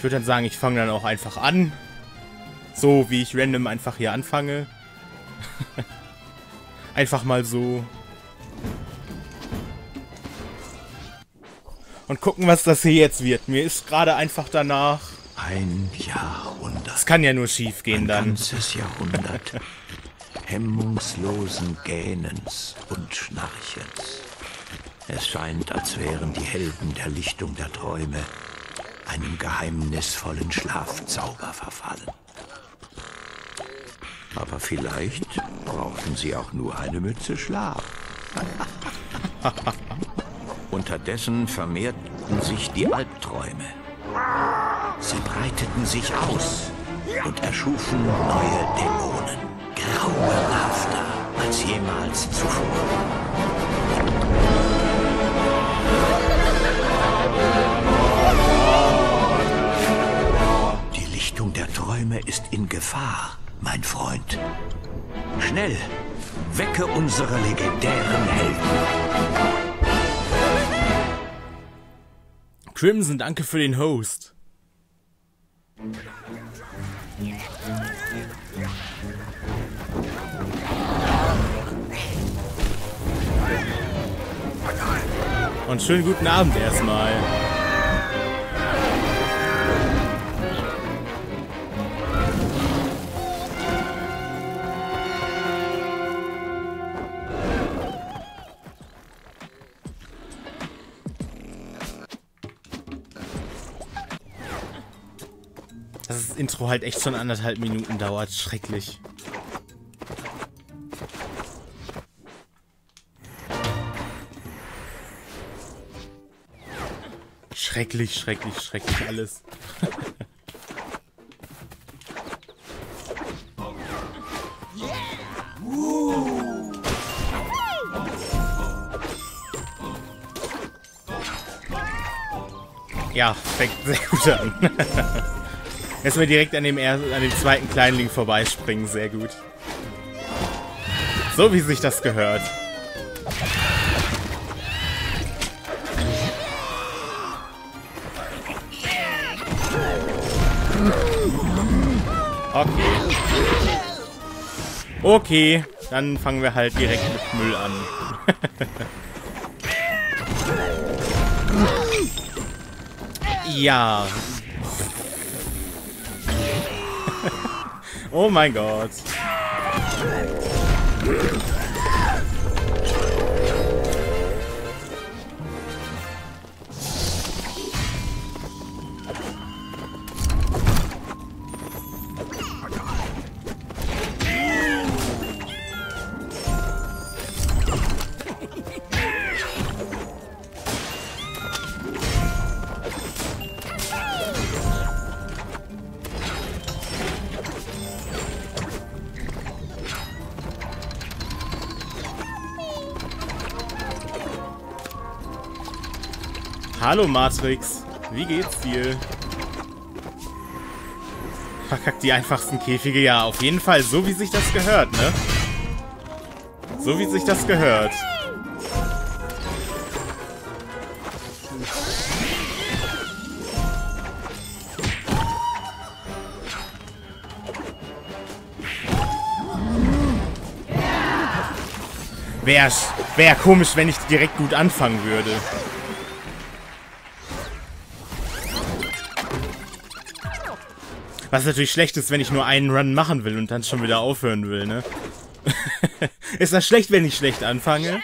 Ich würde dann sagen, ich fange dann auch einfach an. So, wie ich random einfach hier anfange. einfach mal so. Und gucken, was das hier jetzt wird. Mir ist gerade einfach danach. Ein Jahrhundert. Es kann ja nur schief gehen Ein dann. ganzes Jahrhundert hemmungslosen Gähnens und Schnarchens. Es scheint, als wären die Helden der Lichtung der Träume einem geheimnisvollen Schlafzauber verfallen. Aber vielleicht brauchen sie auch nur eine Mütze Schlaf. Unterdessen vermehrten sich die Albträume. Sie breiteten sich aus und erschufen neue Dämonen. Grauenhafter als jemals zuvor. Träume ist in Gefahr, mein Freund. Schnell, wecke unsere legendären Helden. Crimson, danke für den Host. Und schönen guten Abend erstmal. Intro halt echt schon anderthalb Minuten dauert. Schrecklich. Schrecklich, schrecklich, schrecklich alles. Ja, fängt sehr gut an. Erstmal direkt an dem, er an dem zweiten Kleinling vorbeispringen, sehr gut. So wie sich das gehört. Okay. Okay, dann fangen wir halt direkt mit Müll an. ja. Oh mein Gott. Hallo Matrix, wie geht's dir? Verkackt die einfachsten Käfige, ja, auf jeden Fall, so wie sich das gehört, ne? So wie sich das gehört. Wäre wär komisch, wenn ich direkt gut anfangen würde. Was natürlich schlecht ist, wenn ich nur einen Run machen will und dann schon wieder aufhören will, ne? ist das schlecht, wenn ich schlecht anfange?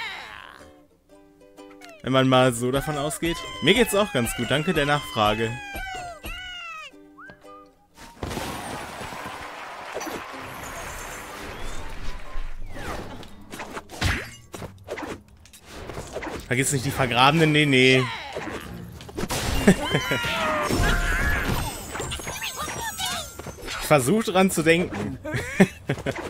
Wenn man mal so davon ausgeht. Mir geht's auch ganz gut, danke der Nachfrage. Vergiss nicht die Vergrabenen, nee, nee. versuche dran zu denken.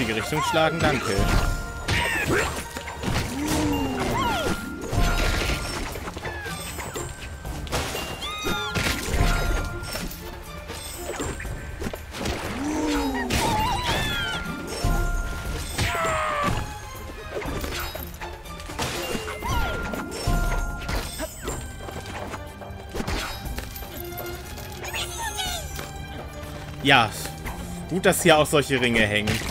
richtige Richtung schlagen? Danke. Ja, gut, dass hier auch solche Ringe hängen.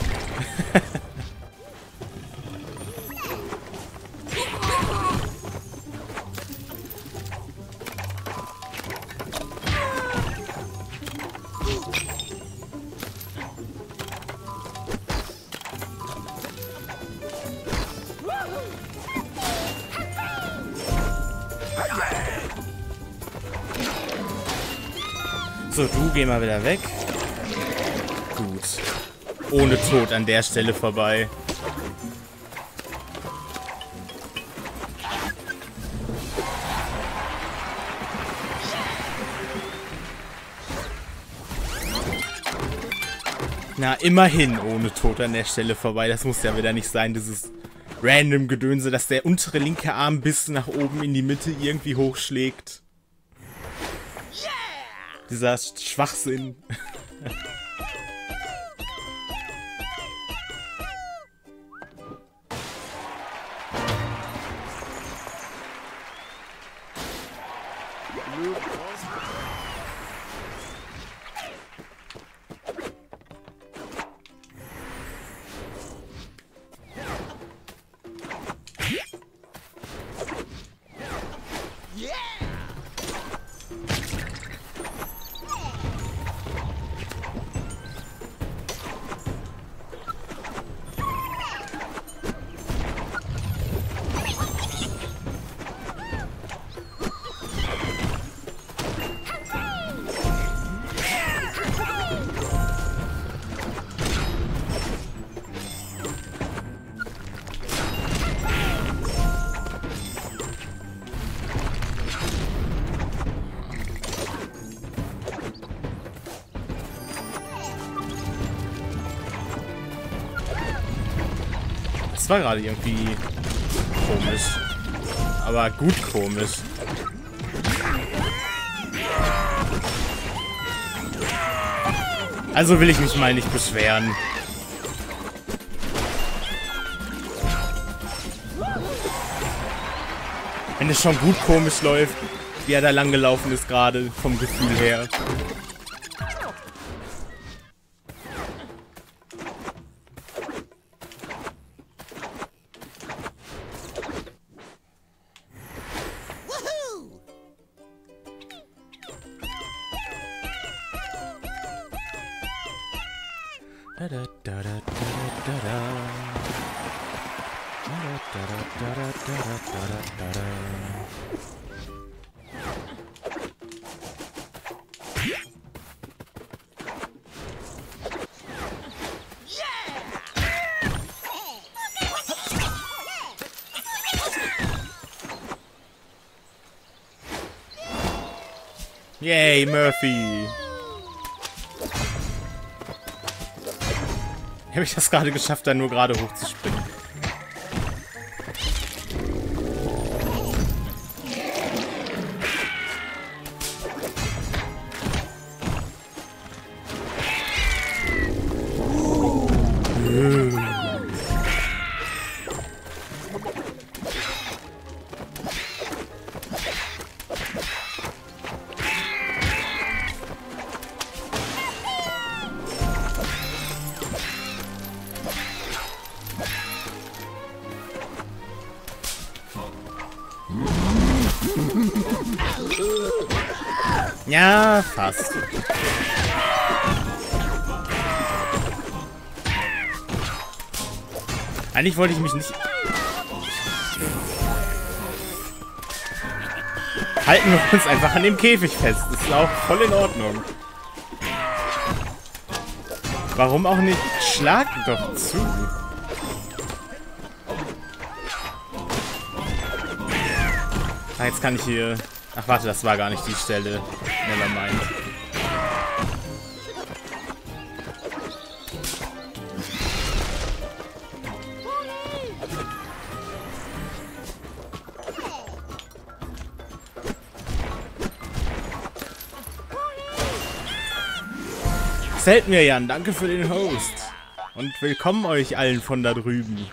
Geh mal wieder weg. Gut. Ohne Tod an der Stelle vorbei. Na, immerhin ohne Tod an der Stelle vorbei. Das muss ja wieder nicht sein, dieses random Gedönse, dass der untere linke Arm bis nach oben in die Mitte irgendwie hochschlägt. Dieser Schwachsinn. Das war gerade irgendwie komisch. Aber gut komisch. Also will ich mich mal nicht beschweren. Wenn es schon gut komisch läuft, wie er da lang gelaufen ist gerade, vom Gefühl her. Ich das gerade geschafft, da nur gerade hochzuspringen? Wollte ich mich nicht... Halten wir uns einfach an dem Käfig fest. Das ist auch voll in Ordnung. Warum auch nicht? Schlag doch zu. Ah, jetzt kann ich hier... Ach, warte, das war gar nicht die Stelle. Nevermind. Gefällt mir, Jan. Danke für den Host. Und willkommen euch allen von da drüben.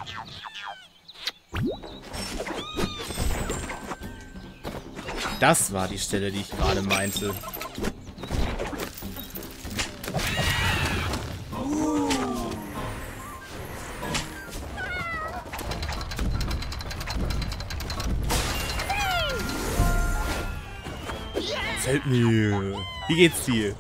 Das war die Stelle, die ich gerade meinte. Fällt mir. Wie geht's dir?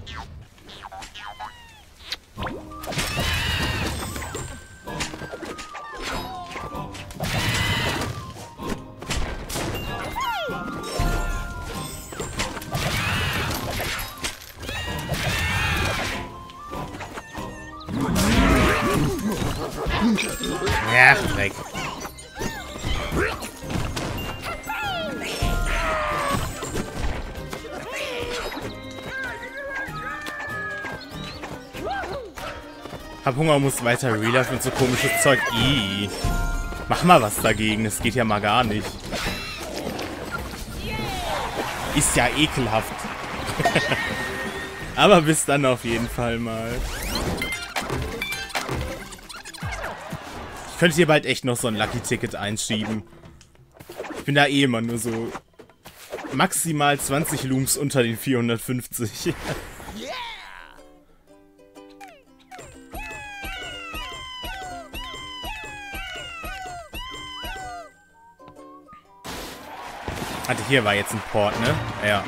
Hunger, muss weiter Real und so komisches Zeug. Ih. Mach mal was dagegen, das geht ja mal gar nicht. Ist ja ekelhaft. Aber bis dann auf jeden Fall mal. Ich könnte hier bald echt noch so ein Lucky-Ticket einschieben. Ich bin da eh immer nur so maximal 20 Looms unter den 450. hier war jetzt ein Port, ne? Ja.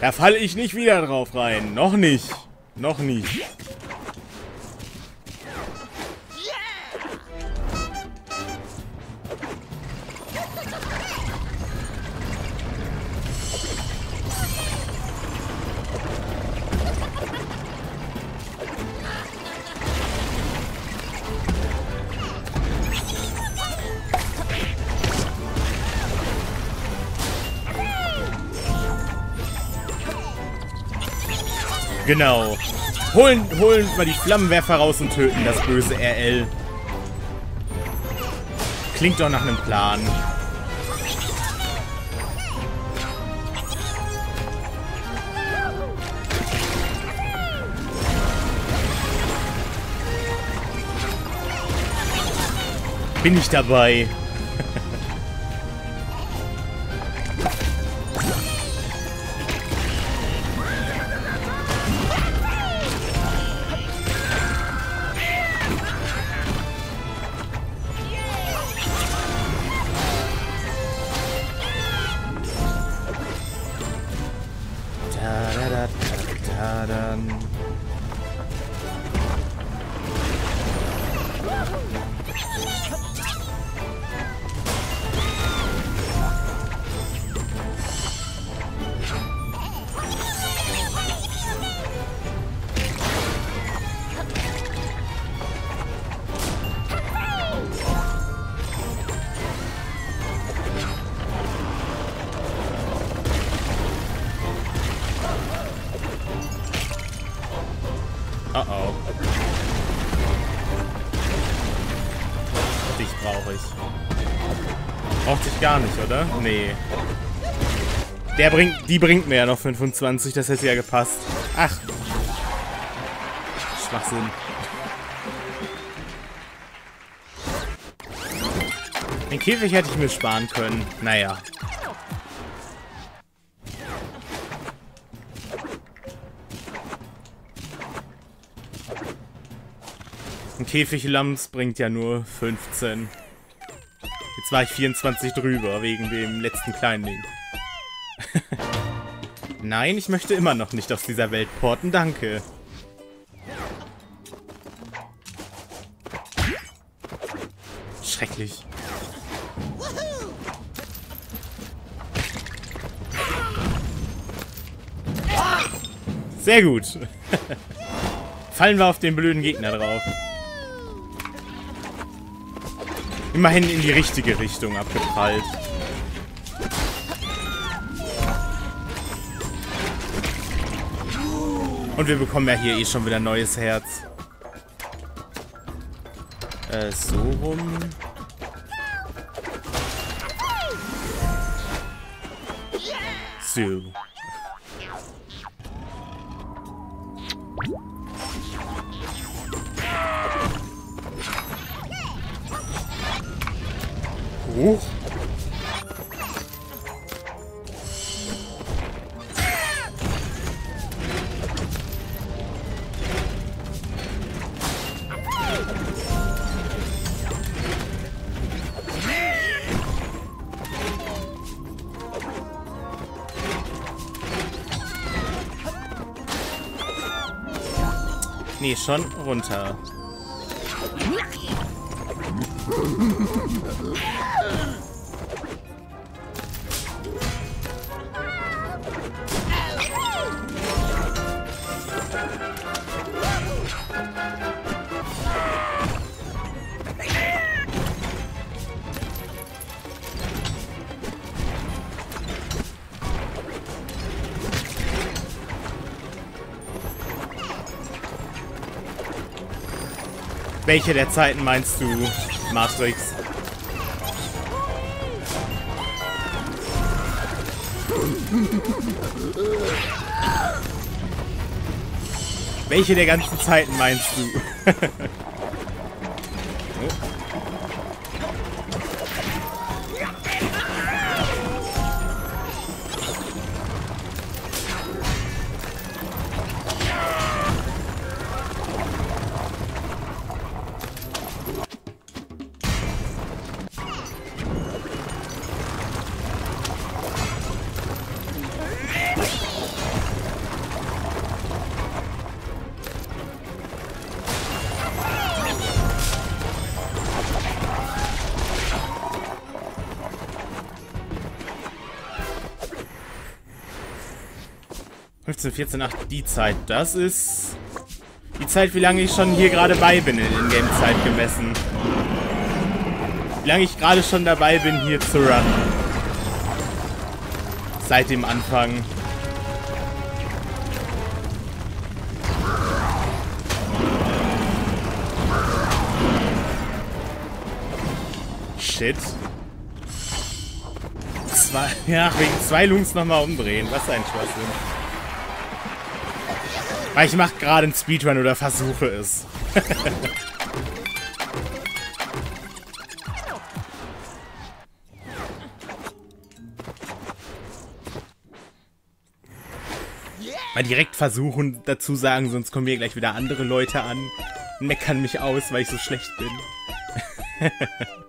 Da falle ich nicht wieder drauf rein. Noch nicht. Noch nicht. Genau. Holen, holen wir die Flammenwerfer raus und töten das böse RL. Klingt doch nach einem Plan. Bin ich dabei. Bringt, die bringt mir ja noch 25, das hätte ja gepasst. Ach. Schwachsinn. Den Käfig hätte ich mir sparen können. Naja. Ein Käfiglamms bringt ja nur 15. Jetzt war ich 24 drüber, wegen dem letzten kleinen Ding. Nein, ich möchte immer noch nicht aus dieser Welt porten, danke. Schrecklich. Sehr gut. Fallen wir auf den blöden Gegner drauf. Immerhin in die richtige Richtung abgeprallt. Und wir bekommen ja hier eh schon wieder neues Herz. Äh, so rum. So. Huch. Nee, schon runter. Welche der Zeiten meinst du, Matrix? Welche der ganzen Zeiten meinst du? .15, 14, 8, die Zeit. Das ist die Zeit, wie lange ich schon hier gerade bei bin in Ingame-Zeit gemessen. Wie lange ich gerade schon dabei bin, hier zu runnen. Seit dem Anfang. Shit. Zwei, ja, wegen zwei Lungs nochmal umdrehen. Was ein Schwachsinn. Weil ich mache gerade einen Speedrun oder versuche es. Mal direkt versuchen, dazu sagen, sonst kommen hier gleich wieder andere Leute an. Meckern mich aus, weil ich so schlecht bin.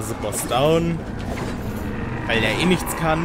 Phase Boss down. Weil der eh nichts kann.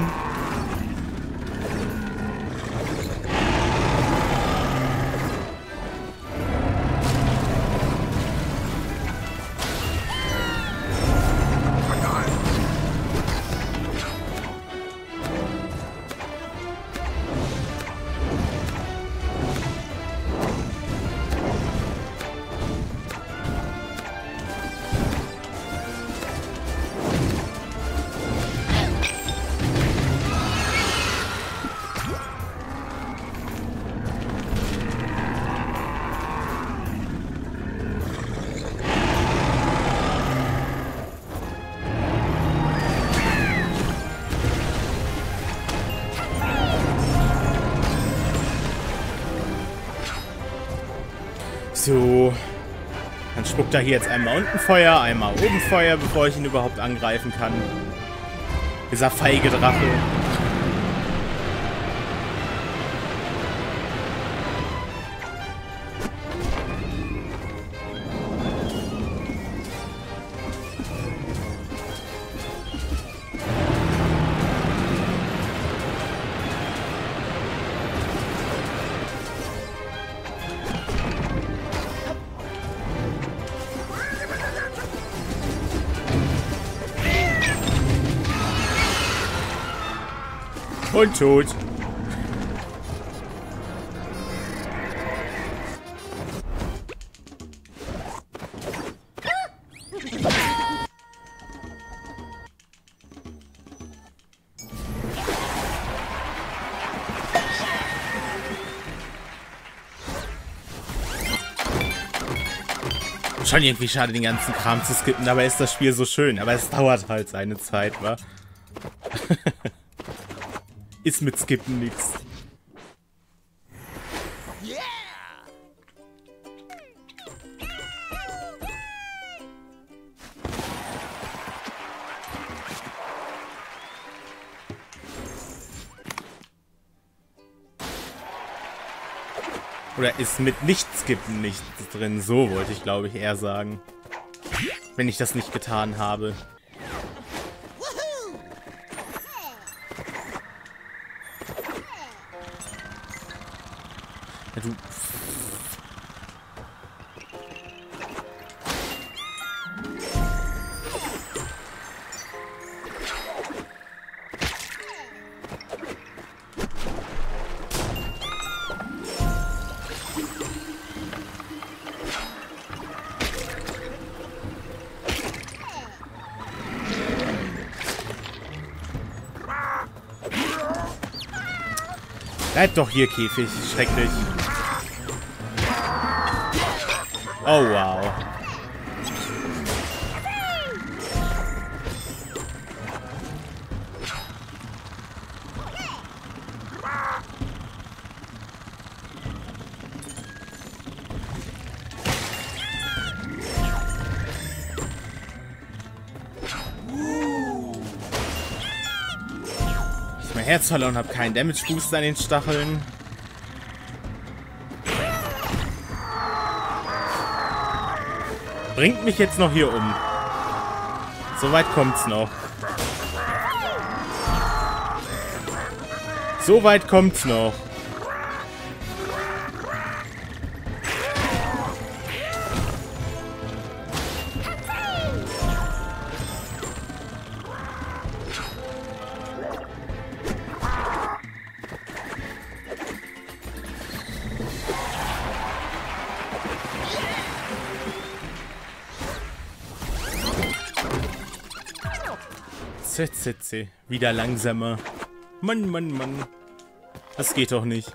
Er hier jetzt einmal unten Feuer, einmal oben Feuer, bevor ich ihn überhaupt angreifen kann. Dieser feige Drache. Und tot. Schon irgendwie schade, den ganzen Kram zu skippen, dabei ist das Spiel so schön. Aber es dauert halt seine Zeit, wa? Ist mit Skippen nichts. Oder ist mit Nicht-Skippen nichts drin? So wollte ich, glaube ich, eher sagen. Wenn ich das nicht getan habe. Doch hier, Käfig. Schrecklich. Oh, wow. Ich mein Herz verloren, habe keinen Damage Boost an den Stacheln. Bringt mich jetzt noch hier um. So weit kommt's noch. So weit kommt's noch. ZZC. Wieder langsamer. Mann, Mann, Mann. Das geht doch nicht.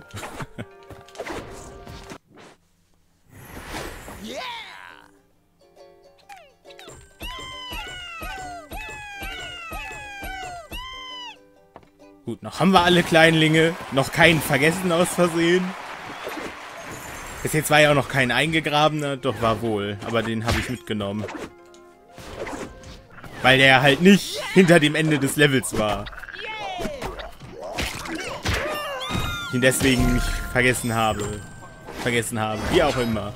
Gut, noch haben wir alle Kleinlinge. Noch keinen vergessen aus Versehen. Bis jetzt war ja auch noch kein eingegrabener. Doch, war wohl. Aber den habe ich mitgenommen. Weil der halt nicht hinter dem Ende des Levels war. Ihn deswegen nicht vergessen habe. Vergessen habe. Wie auch immer.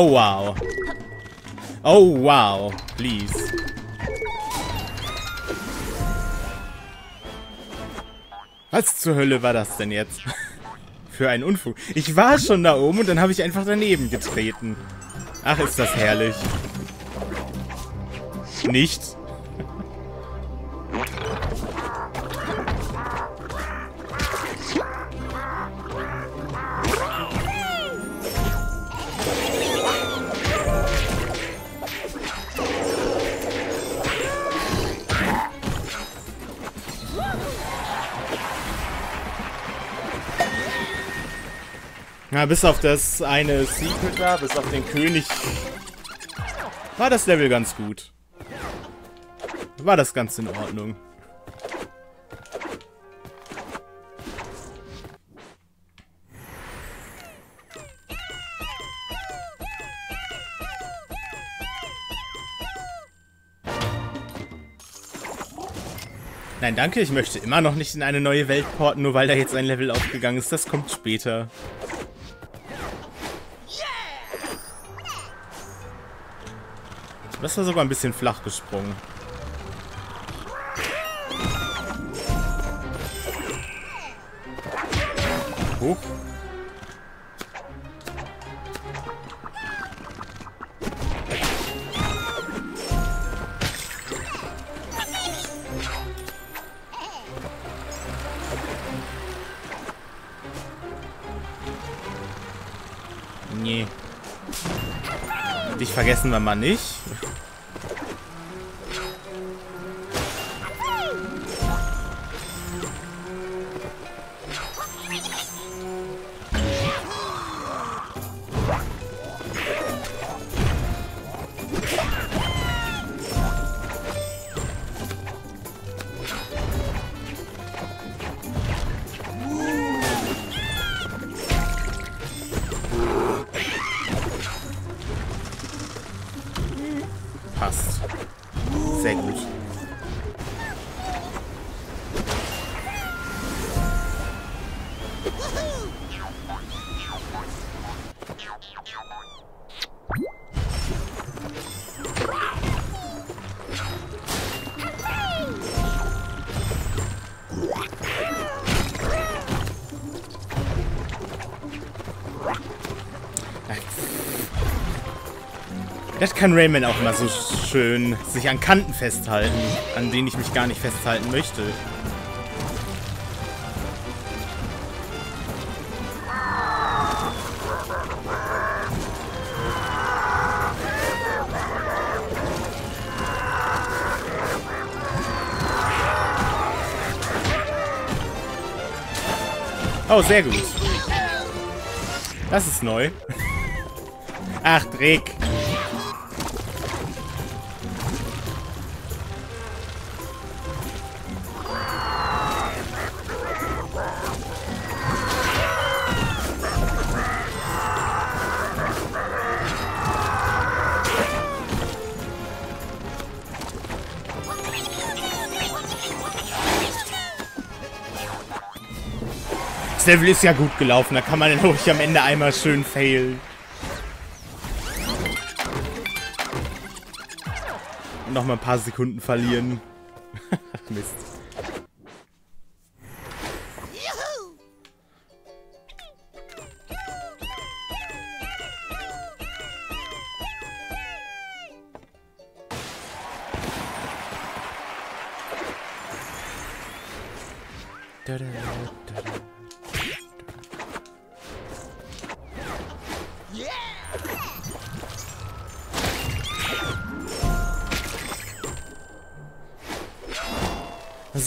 Oh wow. Oh wow. Please. Was zur Hölle war das denn jetzt? Für einen Unfug. Ich war schon da oben und dann habe ich einfach daneben getreten. Ach, ist das herrlich. Nicht. Bis auf das eine Secret da, bis auf den König, war das Level ganz gut. War das ganz in Ordnung. Nein, danke, ich möchte immer noch nicht in eine neue Welt porten, nur weil da jetzt ein Level aufgegangen ist. Das kommt später. Das war sogar ein bisschen flach gesprungen. Hoch. Nee. Dich vergessen wir mal nicht. Kann Rayman auch immer so schön sich an Kanten festhalten, an denen ich mich gar nicht festhalten möchte. Oh, sehr gut. Das ist neu. Ach, Dreck. Level ist ja gut gelaufen, da kann man dann ruhig am Ende einmal schön failen. Und nochmal ein paar Sekunden verlieren. Mist.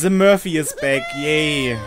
The Murphy is back, yay.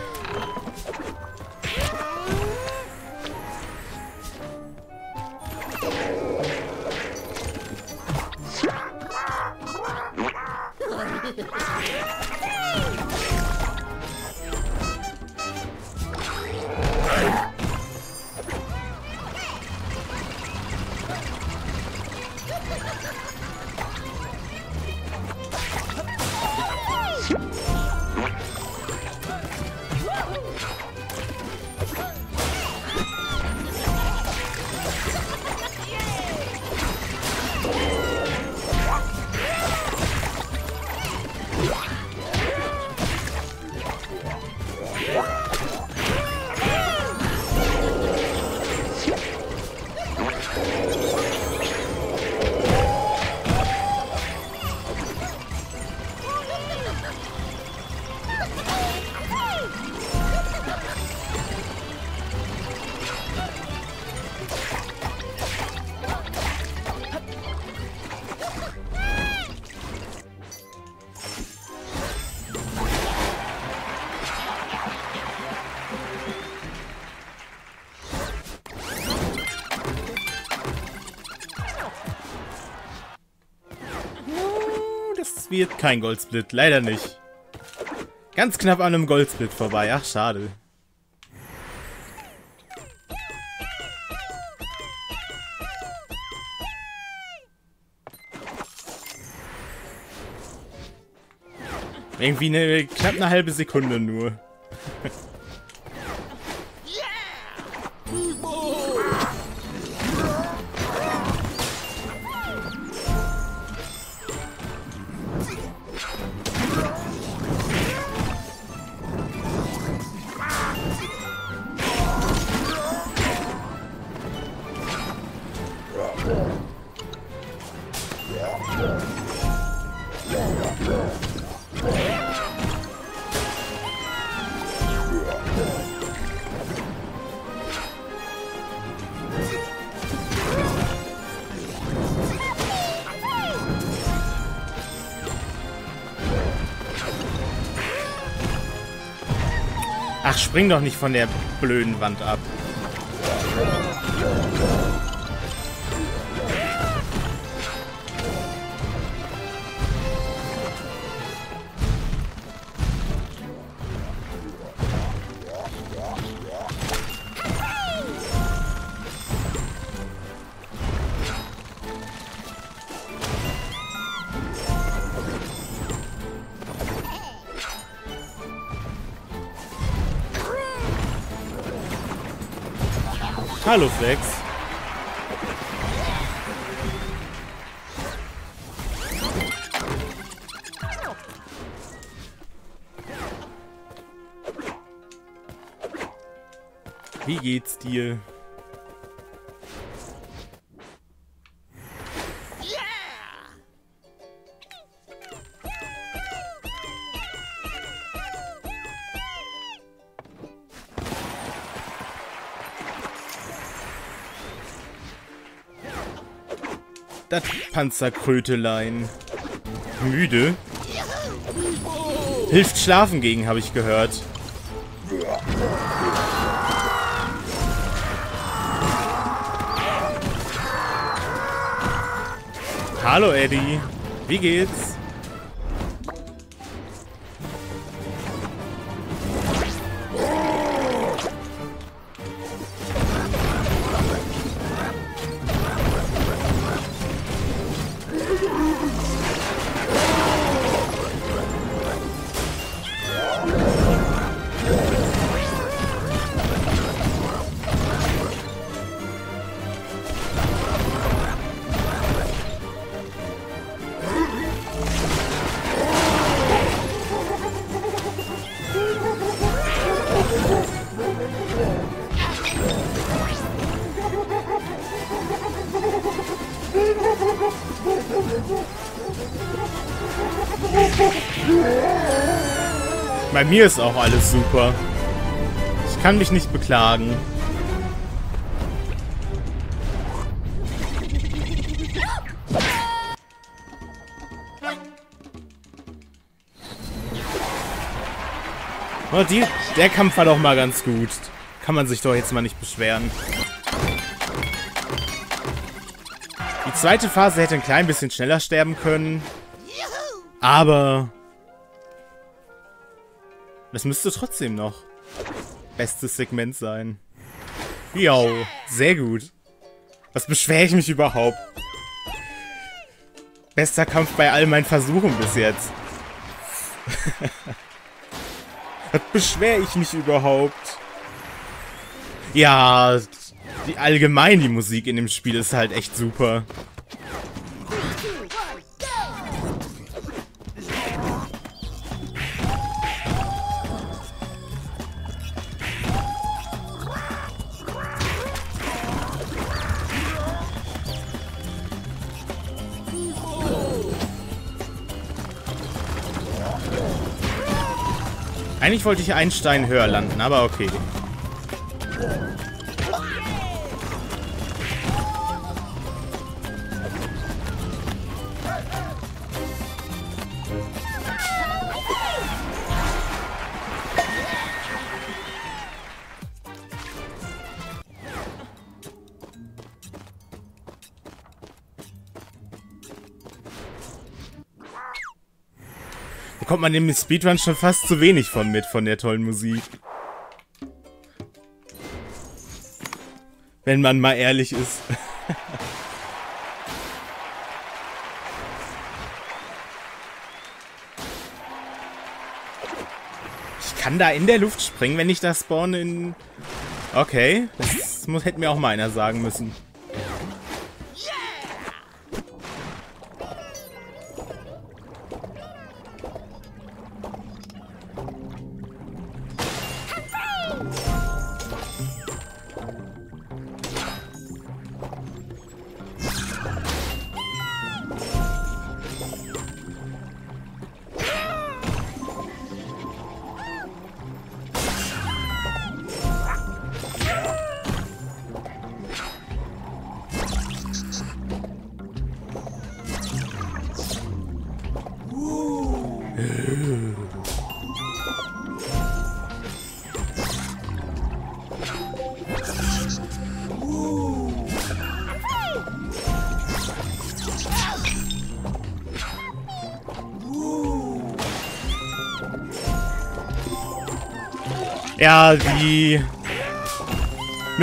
Kein Goldsplit, leider nicht. Ganz knapp an einem Goldsplit vorbei. Ach, schade. Irgendwie eine knapp eine halbe Sekunde nur. Ach, spring doch nicht von der blöden Wand ab. Hallo Flex. Wie geht's dir? Panzerkrötelein. Müde? Hilft schlafen gegen, habe ich gehört. Hallo Eddie. Wie geht's? Bei mir ist auch alles super. Ich kann mich nicht beklagen. Oh, die, der Kampf war doch mal ganz gut. Kann man sich doch jetzt mal nicht beschweren. Die zweite Phase hätte ein klein bisschen schneller sterben können. Aber... Das müsste trotzdem noch bestes Segment sein. Ja, sehr gut. Was beschwere ich mich überhaupt? Bester Kampf bei all meinen Versuchen bis jetzt. Was beschwere ich mich überhaupt? Ja, die, allgemein die Musik in dem Spiel ist halt echt super. Eigentlich wollte ich einen Stein höher landen, aber okay. Bekommt man im Speedrun schon fast zu wenig von mit, von der tollen Musik. Wenn man mal ehrlich ist. ich kann da in der Luft springen, wenn ich da spawne in... Okay, das muss, hätte mir auch mal einer sagen müssen.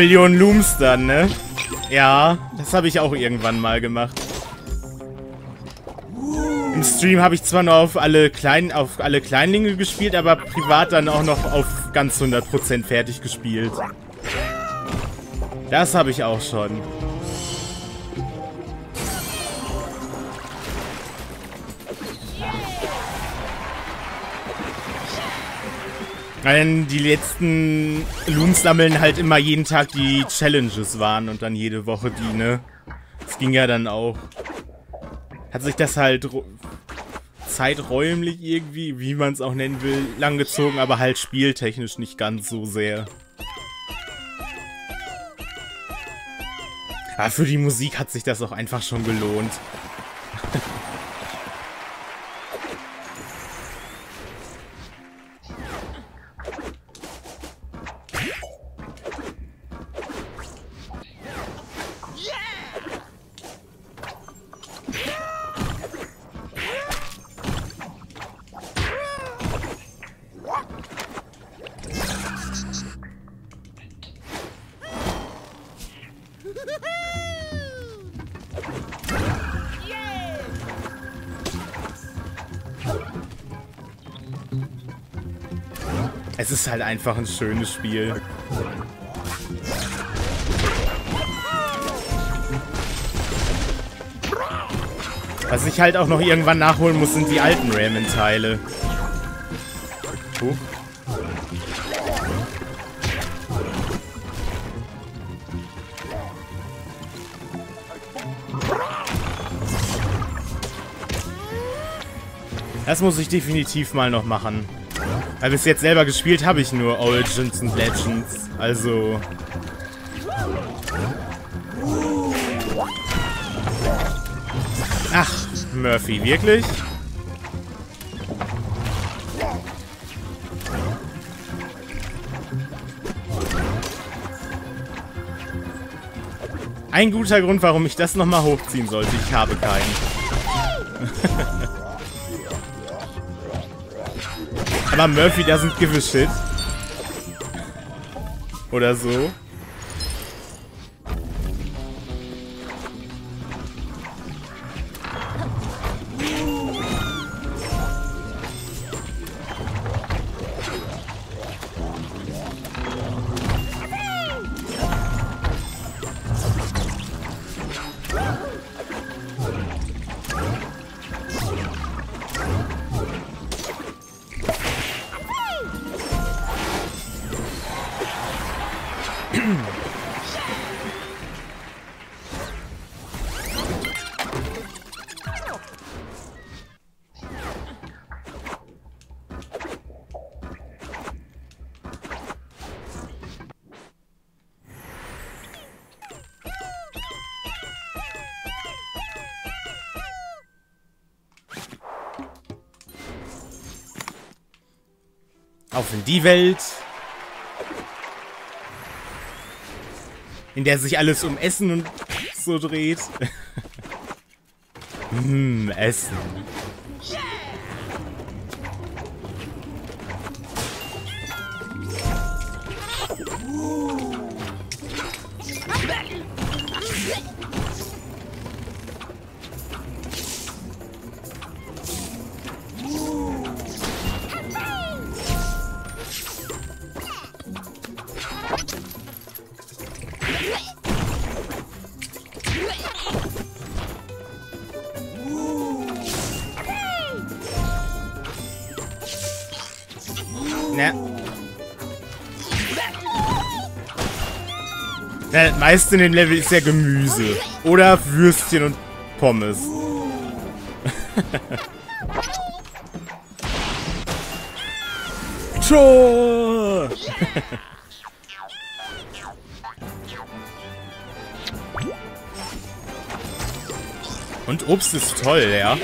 Millionen Looms dann, ne? Ja, das habe ich auch irgendwann mal gemacht. Im Stream habe ich zwar nur auf alle, Klein, auf alle Kleinlinge gespielt, aber privat dann auch noch auf ganz 100% fertig gespielt. Das habe ich auch schon. Weil die letzten Loons sammeln halt immer jeden Tag die Challenges waren und dann jede Woche die, ne? Das ging ja dann auch. Hat sich das halt zeiträumlich irgendwie, wie man es auch nennen will, langgezogen, aber halt spieltechnisch nicht ganz so sehr. Aber für die Musik hat sich das auch einfach schon gelohnt. Einfach ein schönes Spiel. Was ich halt auch noch irgendwann nachholen muss, sind die alten Rayman-Teile. Huch. Das muss ich definitiv mal noch machen. Weil bis jetzt selber gespielt habe ich nur Origins und Legends. Also... Ach, Murphy, wirklich? Ein guter Grund, warum ich das nochmal hochziehen sollte. Ich habe keinen. Murphy doesn't give a shit. Oder so. Die Welt. In der sich alles um Essen und so dreht. hm, Essen. Meiste in dem Level ist ja Gemüse. Oder Würstchen und Pommes. Tor! Und Obst ist toll, ja.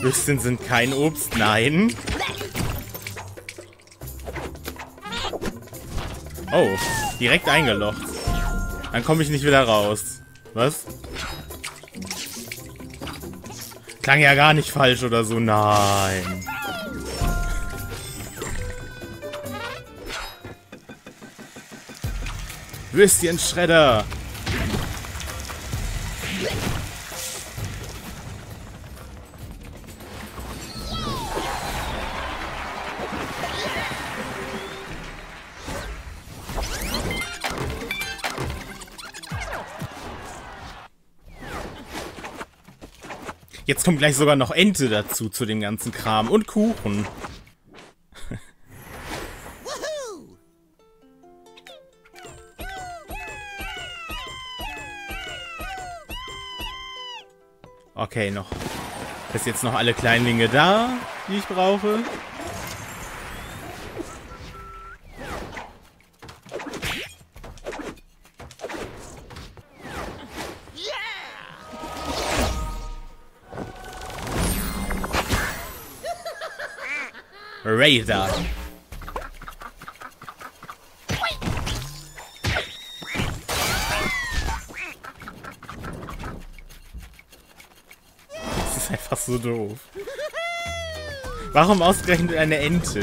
Würstchen sind kein Obst, nein. Oh, direkt eingelocht. Dann komme ich nicht wieder raus. Was? Klang ja gar nicht falsch oder so. Nein. Würstchen-Schredder. Jetzt kommt gleich sogar noch Ente dazu, zu dem ganzen Kram. Und Kuchen. Okay, noch. Ist jetzt noch alle Kleinlinge da, die ich brauche? Razor. Das ist einfach so doof. Warum ausgerechnet eine Ente?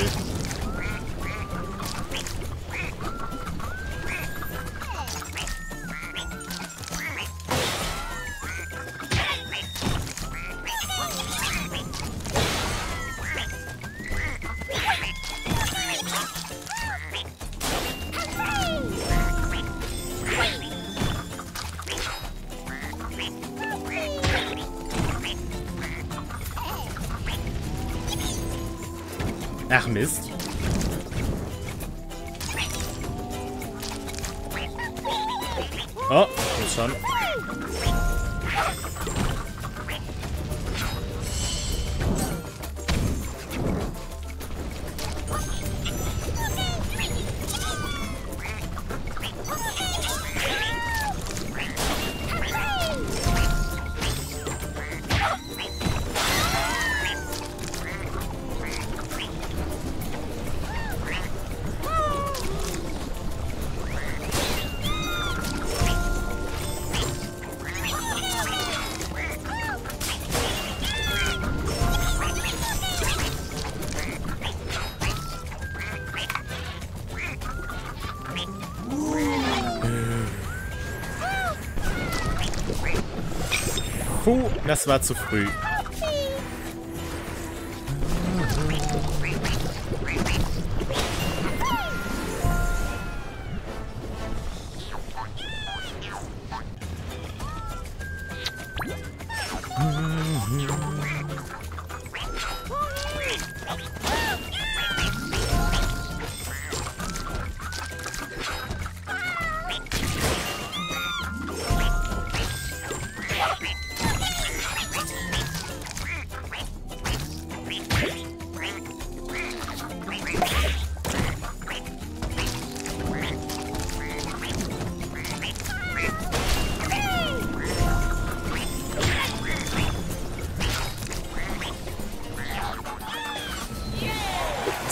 War zu früh.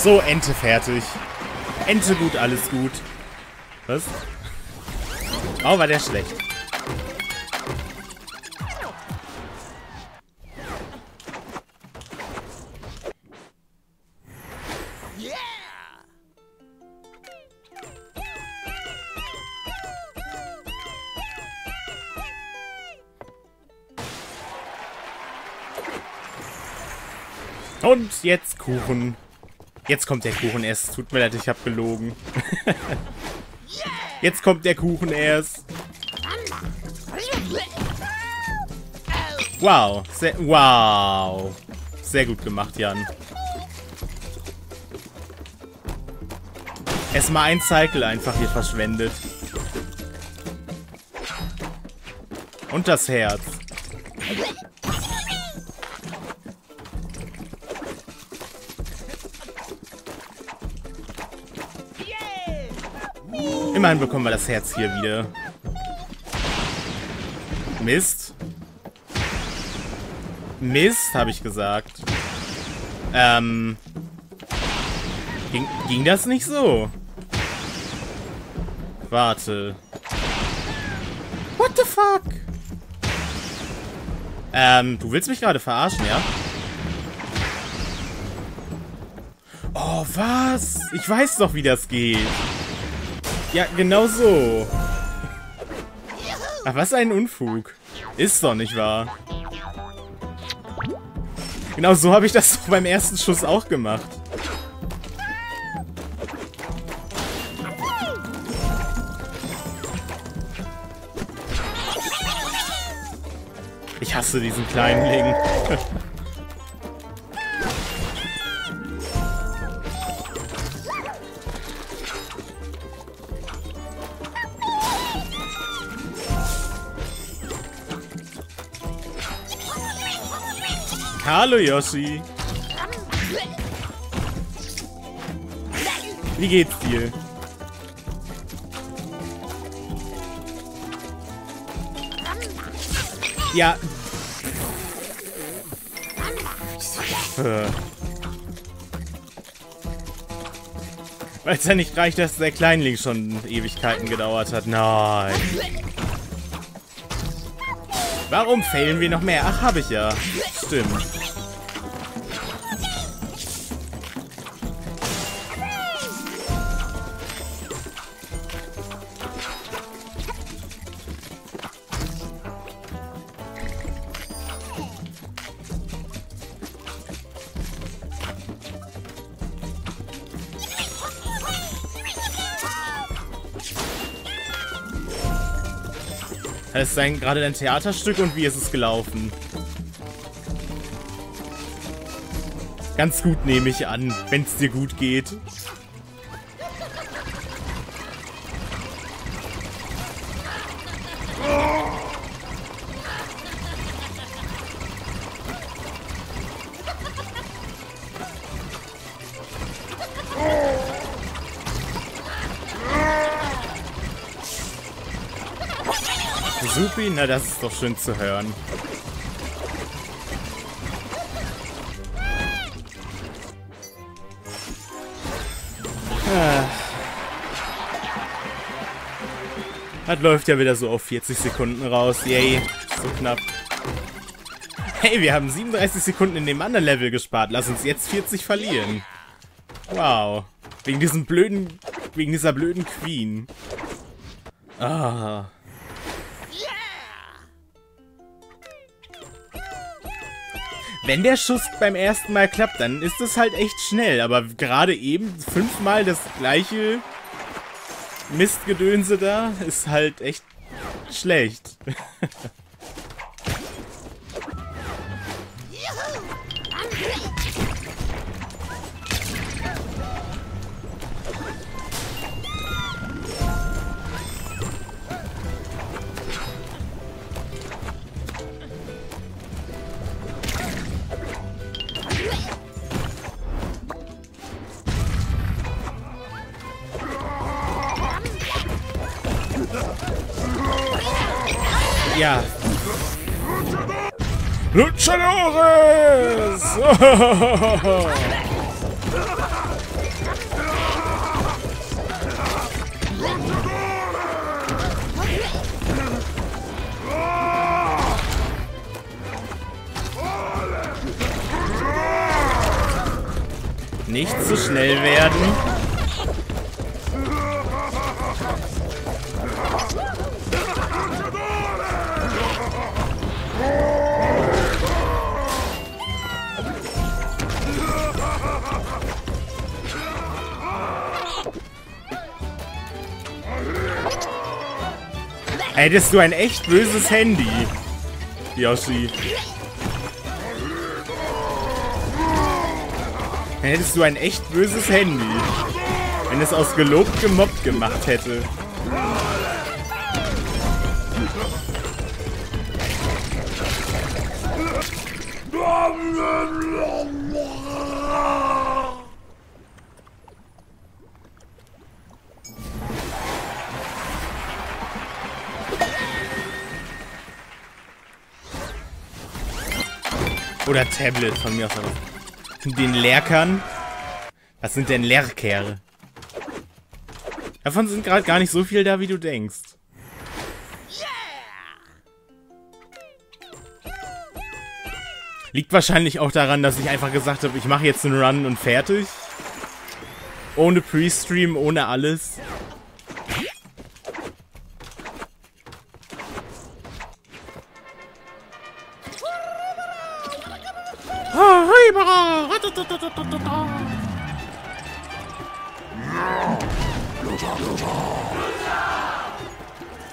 So, Ente fertig. Ente gut, alles gut. Was? Oh, war der schlecht. Und jetzt Kuchen. Jetzt kommt der Kuchen erst. Tut mir leid, ich habe gelogen. jetzt kommt der Kuchen erst. Wow. Sehr, wow. Sehr gut gemacht, Jan. Erstmal ein Cycle einfach hier verschwendet. Und das Herz. Immerhin bekommen wir das Herz hier wieder. Mist. Mist, habe ich gesagt. Ähm. Ging, ging das nicht so? Warte. What the fuck? Ähm, du willst mich gerade verarschen, ja? Oh, was? Ich weiß doch, wie das geht. Ja, genau so. Ach, was ein Unfug. Ist doch nicht wahr. Genau so habe ich das beim ersten Schuss auch gemacht. Ich hasse diesen kleinen Link. Hallo Yoshi. Wie geht's dir? Ja. Weil es ja nicht reicht, dass der Kleinling schon Ewigkeiten gedauert hat. Nein. Warum fehlen wir noch mehr? Ach, habe ich ja. Stimmt. Ist ein, gerade dein Theaterstück und wie ist es gelaufen? Ganz gut nehme ich an, wenn es dir gut geht. Supi, na das ist doch schön zu hören. Ah. Das läuft ja wieder so auf 40 Sekunden raus. Yay, so knapp. Hey, wir haben 37 Sekunden in dem anderen Level gespart. Lass uns jetzt 40 verlieren. Wow. Wegen diesem blöden... Wegen dieser blöden Queen. Ah. Wenn der Schuss beim ersten Mal klappt, dann ist es halt echt schnell. Aber gerade eben fünfmal das gleiche Mistgedönse da ist halt echt schlecht. Nicht zu schnell werden. Hättest du ein echt böses Handy, Yoshi. Hättest du ein echt böses Handy. Wenn es aus gelobt gemobbt gemacht hätte. Tablet von mir aus. Den Lärkern. Was sind denn Lärker? Davon sind gerade gar nicht so viel da, wie du denkst. Liegt wahrscheinlich auch daran, dass ich einfach gesagt habe, ich mache jetzt einen Run und fertig. Ohne Pre-Stream, ohne alles.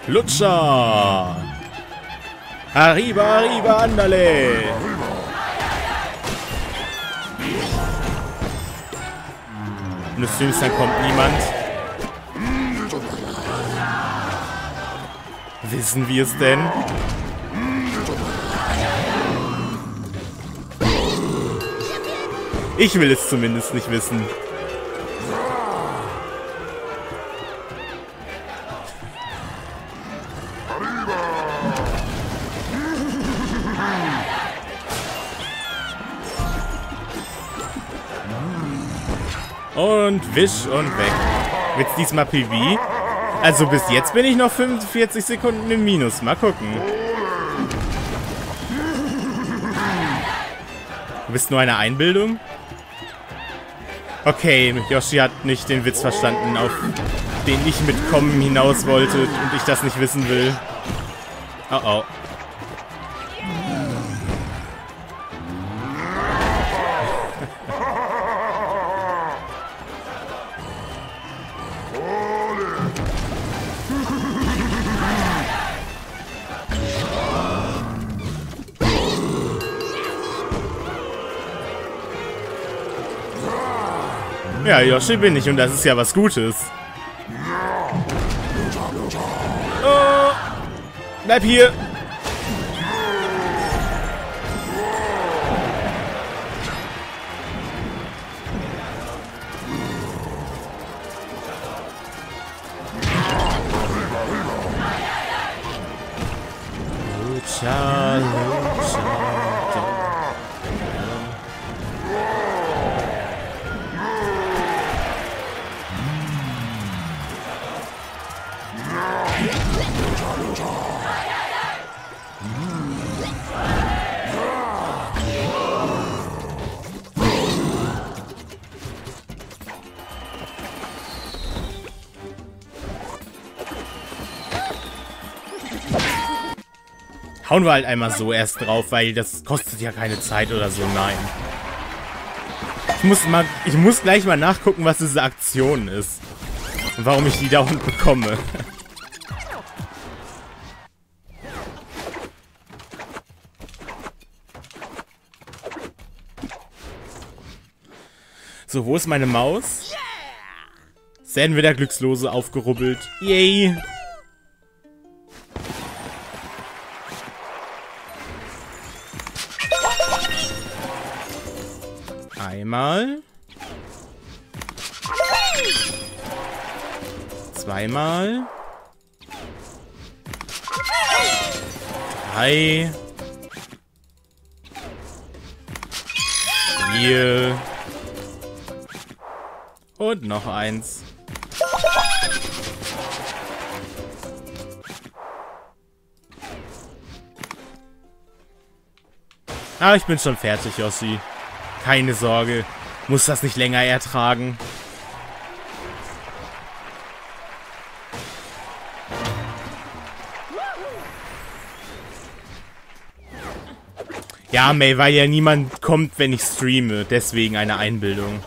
Lutscher! Arriba, arriba, andale! Und das Schlimmste, dann kommt niemand. Wissen wir es denn? Ich will es zumindest nicht wissen. Und wisch und weg. Wird's diesmal PV? Also bis jetzt bin ich noch 45 Sekunden im Minus. Mal gucken. Du bist nur eine Einbildung? Okay, Yoshi hat nicht den Witz verstanden, auf den ich mitkommen hinaus wollte und ich das nicht wissen will. Oh oh. Yoshi bin ich und das ist ja was Gutes. Oh, bleib hier. Hauen wir halt einmal so erst drauf, weil das kostet ja keine Zeit oder so, nein. Ich muss, mal, ich muss gleich mal nachgucken, was diese Aktion ist. Und warum ich die dauernd bekomme. So, wo ist meine Maus? Ist wieder Glückslose aufgerubbelt. Yay! Noch eins. Ah, ich bin schon fertig, Jossi. Keine Sorge. Muss das nicht länger ertragen. Ja, May, weil ja niemand kommt, wenn ich streame. Deswegen eine Einbildung.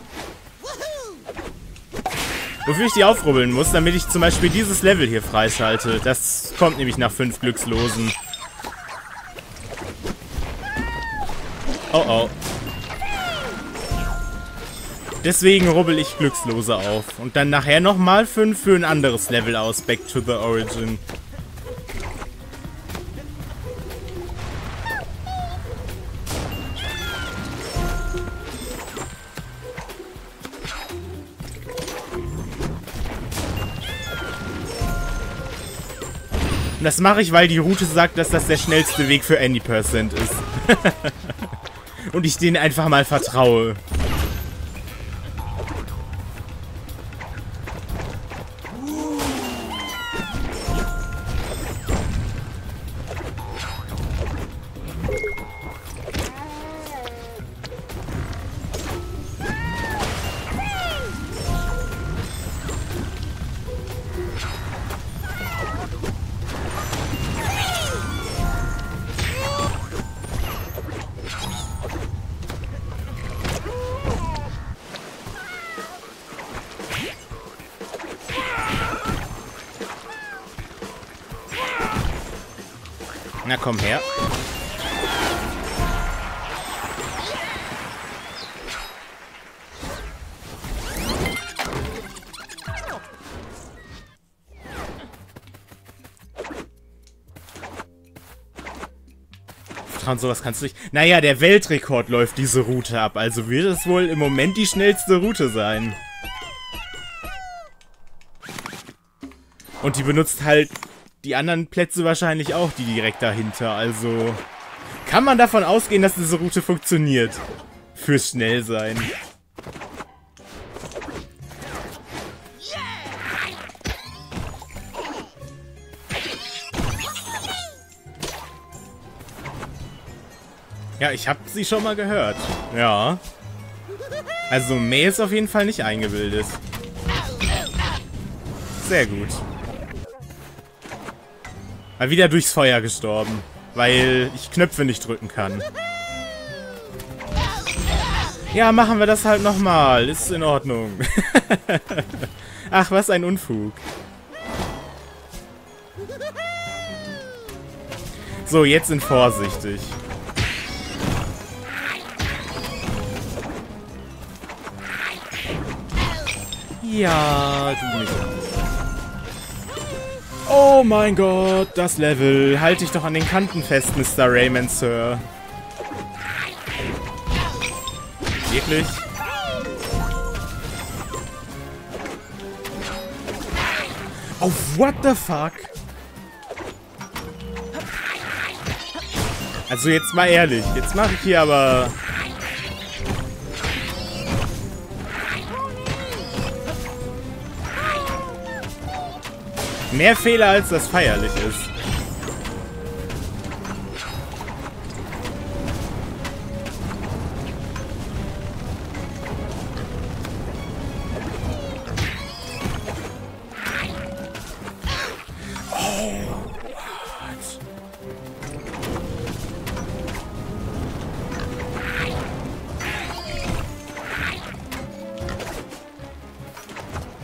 Wofür ich die aufrubbeln muss, damit ich zum Beispiel dieses Level hier freischalte. Das kommt nämlich nach fünf Glückslosen. Oh oh. Deswegen rubbel ich Glückslose auf. Und dann nachher nochmal fünf für ein anderes Level aus. Back to the Origin. Das mache ich, weil die Route sagt, dass das der schnellste Weg für Any Percent ist. Und ich denen einfach mal vertraue. Und sowas kannst du nicht. Naja, der Weltrekord läuft diese Route ab, also wird es wohl im Moment die schnellste Route sein. Und die benutzt halt die anderen Plätze wahrscheinlich auch, die direkt dahinter. Also kann man davon ausgehen, dass diese Route funktioniert. Fürs Schnellsein. Ja, ich habe sie schon mal gehört. Ja. Also May ist auf jeden Fall nicht eingebildet. Sehr gut. Mal wieder durchs Feuer gestorben. Weil ich Knöpfe nicht drücken kann. Ja, machen wir das halt nochmal. Ist in Ordnung. Ach, was ein Unfug. So, jetzt sind vorsichtig. Ja, du nicht. Oh mein Gott, das Level. Halte dich doch an den Kanten fest, Mr. Rayman, Sir. Wirklich? Oh, what the fuck? Also jetzt mal ehrlich, jetzt mache ich hier aber Mehr Fehler, als das feierlich ist.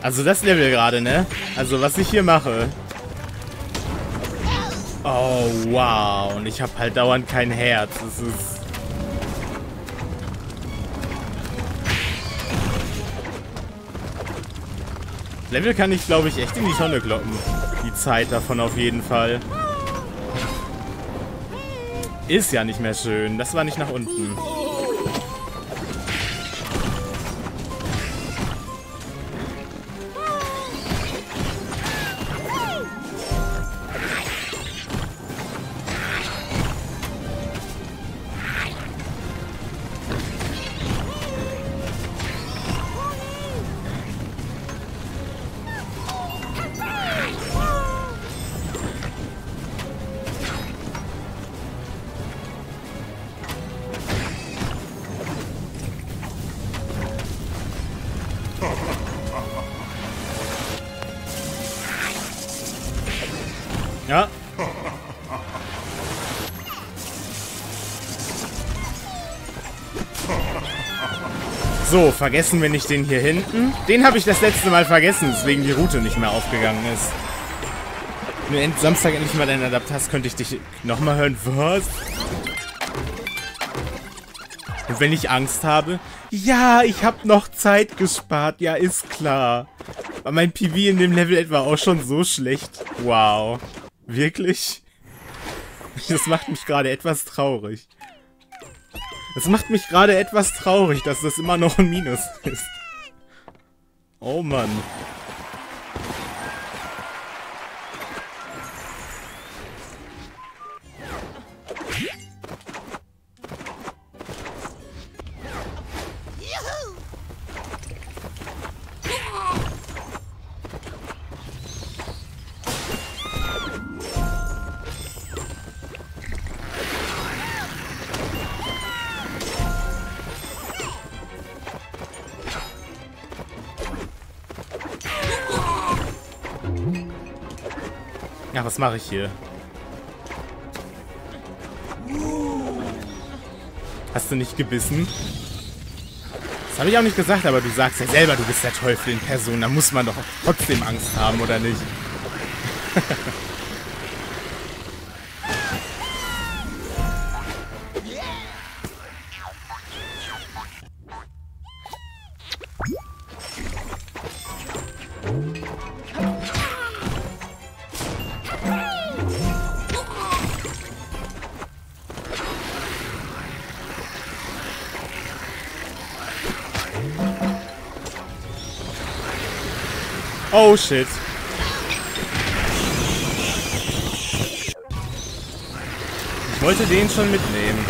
Also das Level gerade, ne? Also was ich hier mache. Oh, wow. Und ich habe halt dauernd kein Herz. Das ist... Level kann ich, glaube ich, echt in die Tonne kloppen. Die Zeit davon auf jeden Fall. Ist ja nicht mehr schön. Das war nicht nach unten. So, vergessen wir nicht den hier hinten. Den habe ich das letzte Mal vergessen, weswegen die Route nicht mehr aufgegangen ist. Wenn du Samstag endlich mal deinen Adapt hast, könnte ich dich nochmal hören. Was? Und wenn ich Angst habe? Ja, ich habe noch Zeit gespart. Ja, ist klar. War mein PV in dem Level etwa auch schon so schlecht? Wow. Wirklich? Das macht mich gerade etwas traurig. Das macht mich gerade etwas traurig, dass das immer noch ein Minus ist. Oh Mann. Was mache ich hier? Hast du nicht gebissen? Das habe ich auch nicht gesagt, aber du sagst ja selber, du bist der Teufel in Person. Da muss man doch trotzdem Angst haben, oder nicht? Oh shit. Ich wollte den schon mitnehmen.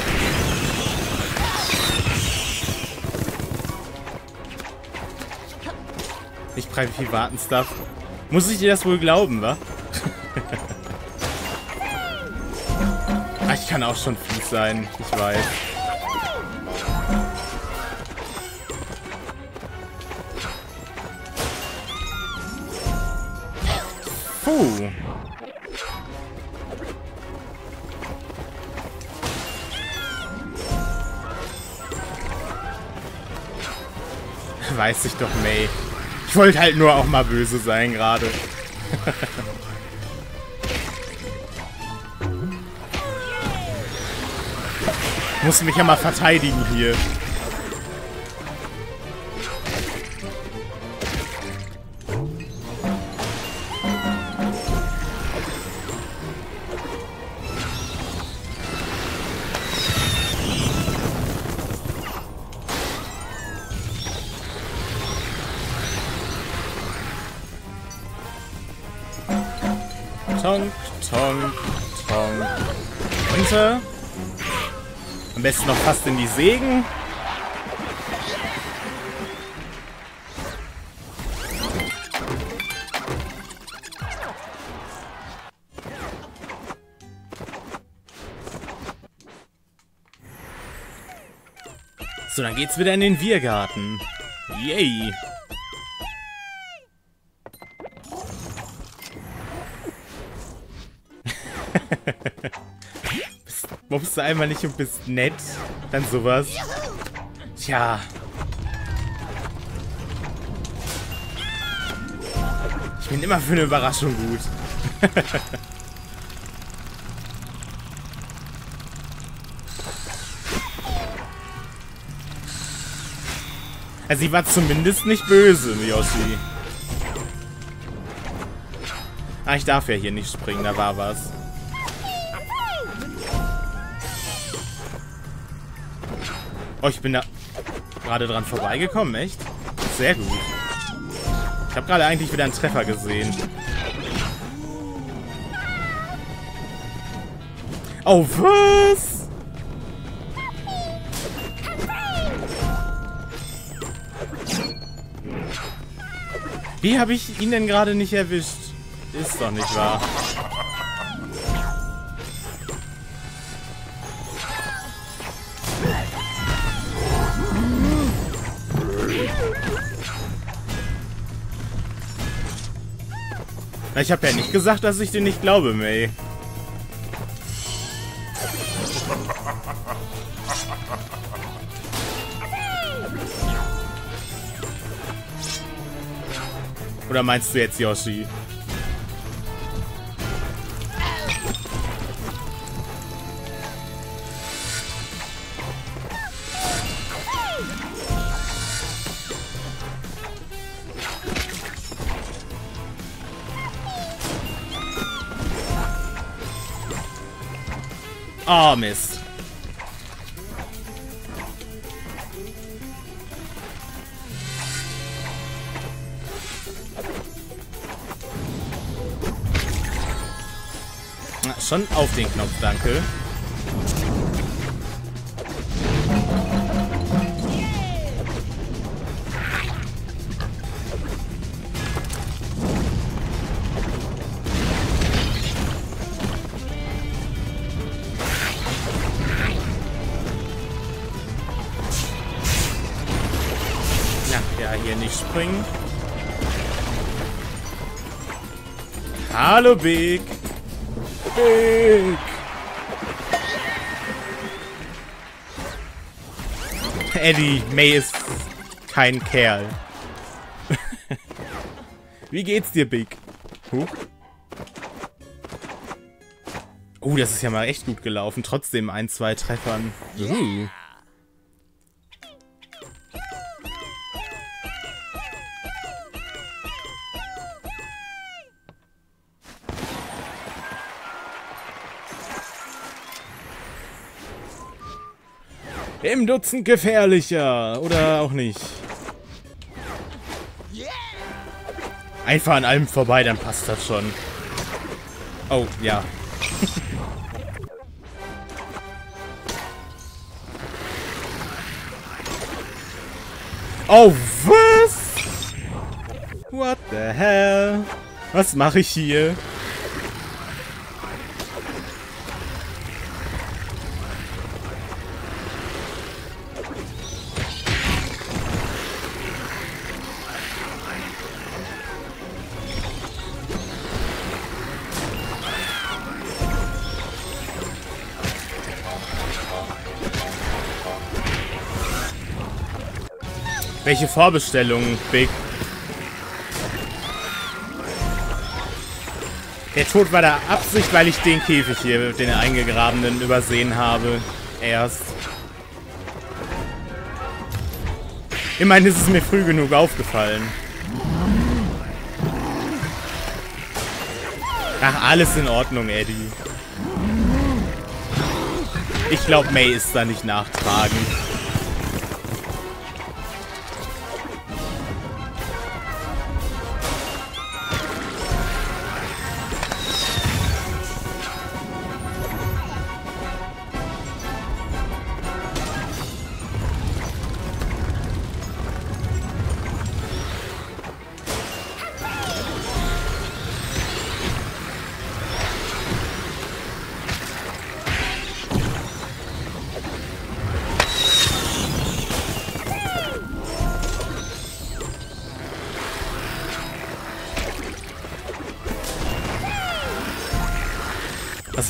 Nicht privaten Stuff. Muss ich dir das wohl glauben, wa? ah, ich kann auch schon fies sein. Ich weiß. Puh. Weiß ich doch, May. Ich wollte halt nur auch mal böse sein gerade. Muss mich ja mal verteidigen hier. Besten noch fast in die Sägen. So, dann geht's wieder in den Biergarten. Yay. Mobbst du einmal nicht und bist nett? Dann sowas. Tja. Ich bin immer für eine Überraschung gut. also sie war zumindest nicht böse, Yoshi. Ah, ich darf ja hier nicht springen, da war was. Oh, ich bin da gerade dran vorbeigekommen, echt? Sehr gut. Ich habe gerade eigentlich wieder einen Treffer gesehen. Oh, was? Wie habe ich ihn denn gerade nicht erwischt? Ist doch nicht wahr. Na, ich habe ja nicht gesagt, dass ich dir nicht glaube, May. Oder meinst du jetzt Yoshi? Mist. Na, schon auf den Knopf, danke. Hallo, Big. Big. Eddie, May ist kein Kerl. Wie geht's dir, Big? Huch. Oh, das ist ja mal echt gut gelaufen. Trotzdem ein, zwei Treffern. Uh. Im Dutzend gefährlicher. Oder auch nicht. Einfach an allem vorbei, dann passt das schon. Oh, ja. oh, was? What the hell? Was mache ich hier? Welche Vorbestellung, Big? Der Tod war der Absicht, weil ich den Käfig hier, den eingegrabenen, übersehen habe. Erst. Immerhin ist es mir früh genug aufgefallen. Ach, alles in Ordnung, Eddie. Ich glaube, May ist da nicht nachtragend.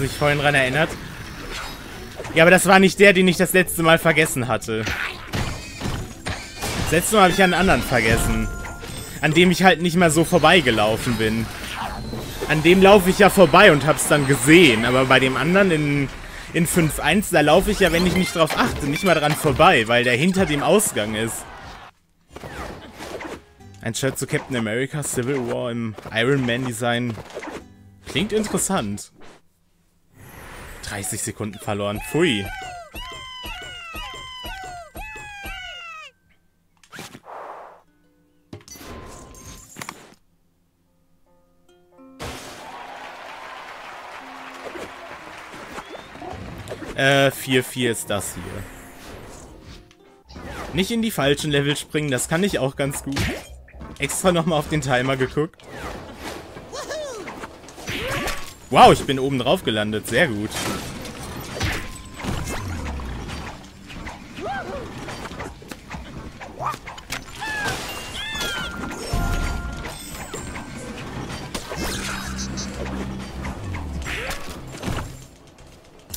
Dich vorhin dran erinnert? Ja, aber das war nicht der, den ich das letzte Mal vergessen hatte. Das letzte Mal habe ich einen anderen vergessen. An dem ich halt nicht mehr so vorbeigelaufen bin. An dem laufe ich ja vorbei und hab's dann gesehen. Aber bei dem anderen in, in 5.1, da laufe ich ja, wenn ich nicht drauf achte, nicht mal dran vorbei, weil der hinter dem Ausgang ist. Ein Shirt zu Captain America Civil War im Iron Man Design. Klingt interessant. 30 Sekunden verloren. Pfui. Äh, 4-4 ist das hier. Nicht in die falschen Level springen, das kann ich auch ganz gut. Extra nochmal auf den Timer geguckt. Wow, ich bin oben drauf gelandet. Sehr gut.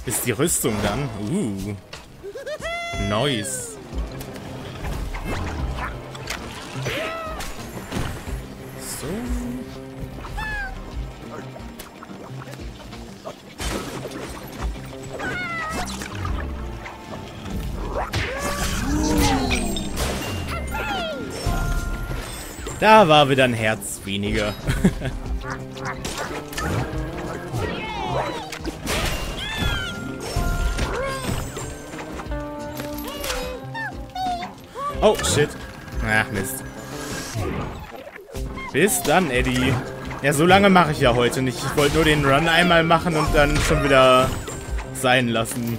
Ist die Rüstung dann? Uh. Nice. Da war wieder ein Herz weniger. oh, shit. Ach, Mist. Bis dann, Eddie. Ja, so lange mache ich ja heute nicht. Ich wollte nur den Run einmal machen und dann schon wieder sein lassen.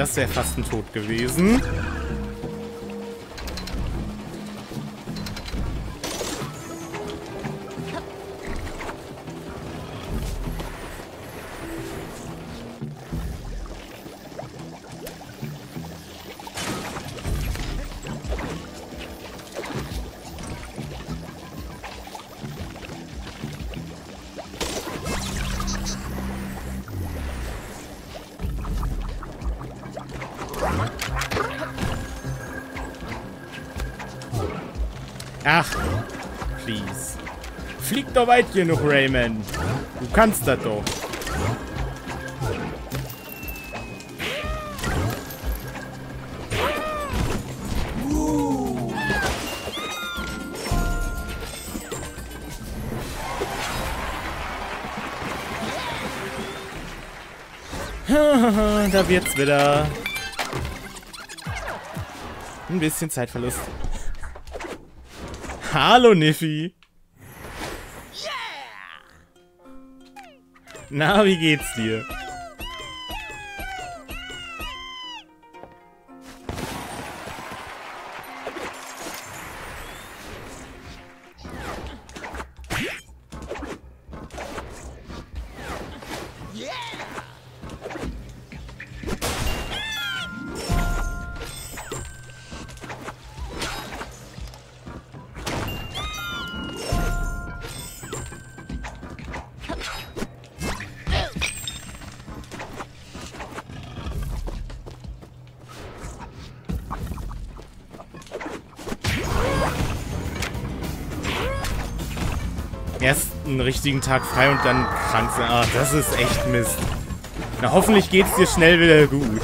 Das wäre fast ein Tod gewesen. Doch weit genug, Raymond. Du kannst das doch. da wird's wieder. Ein bisschen Zeitverlust. Hallo, Niffy. Na, wie geht's dir? Einen richtigen Tag frei und dann krank sein. Ah, das ist echt Mist. Na, hoffentlich geht's dir schnell wieder gut.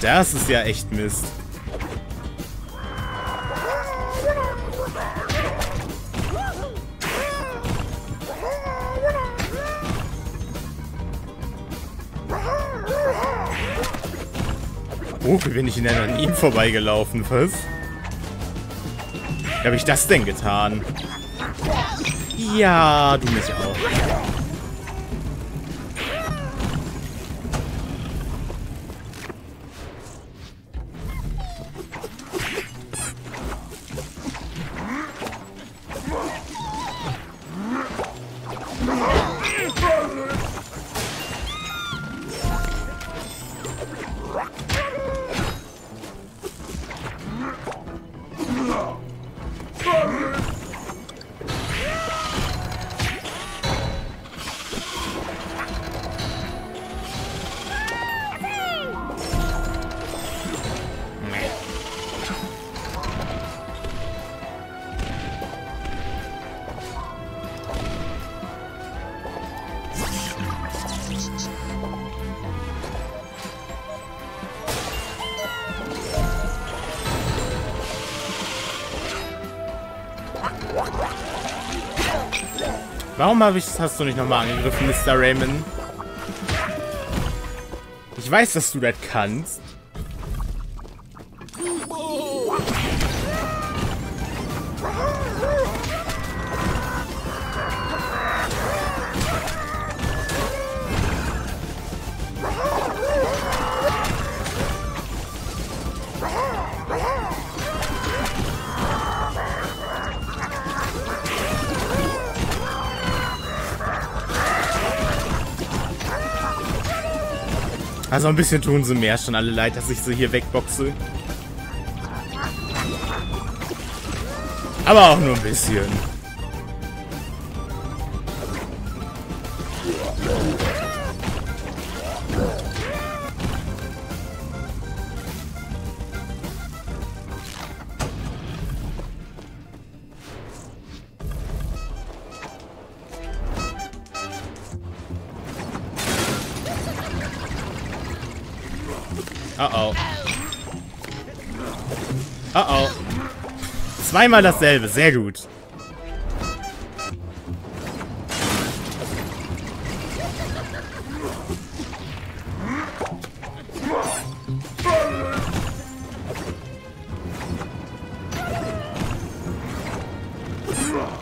Das ist ja echt Mist. Wie bin ich denn an ihm vorbeigelaufen? Was? Wie habe ich das denn getan? Ja, du mich auch. Warum ich, hast du nicht nochmal angegriffen, Mr. Raymond? Ich weiß, dass du das kannst. Also ein bisschen tun sie mehr schon alle leid, dass ich sie hier wegboxe. Aber auch nur ein bisschen. Zweimal dasselbe, sehr gut. Da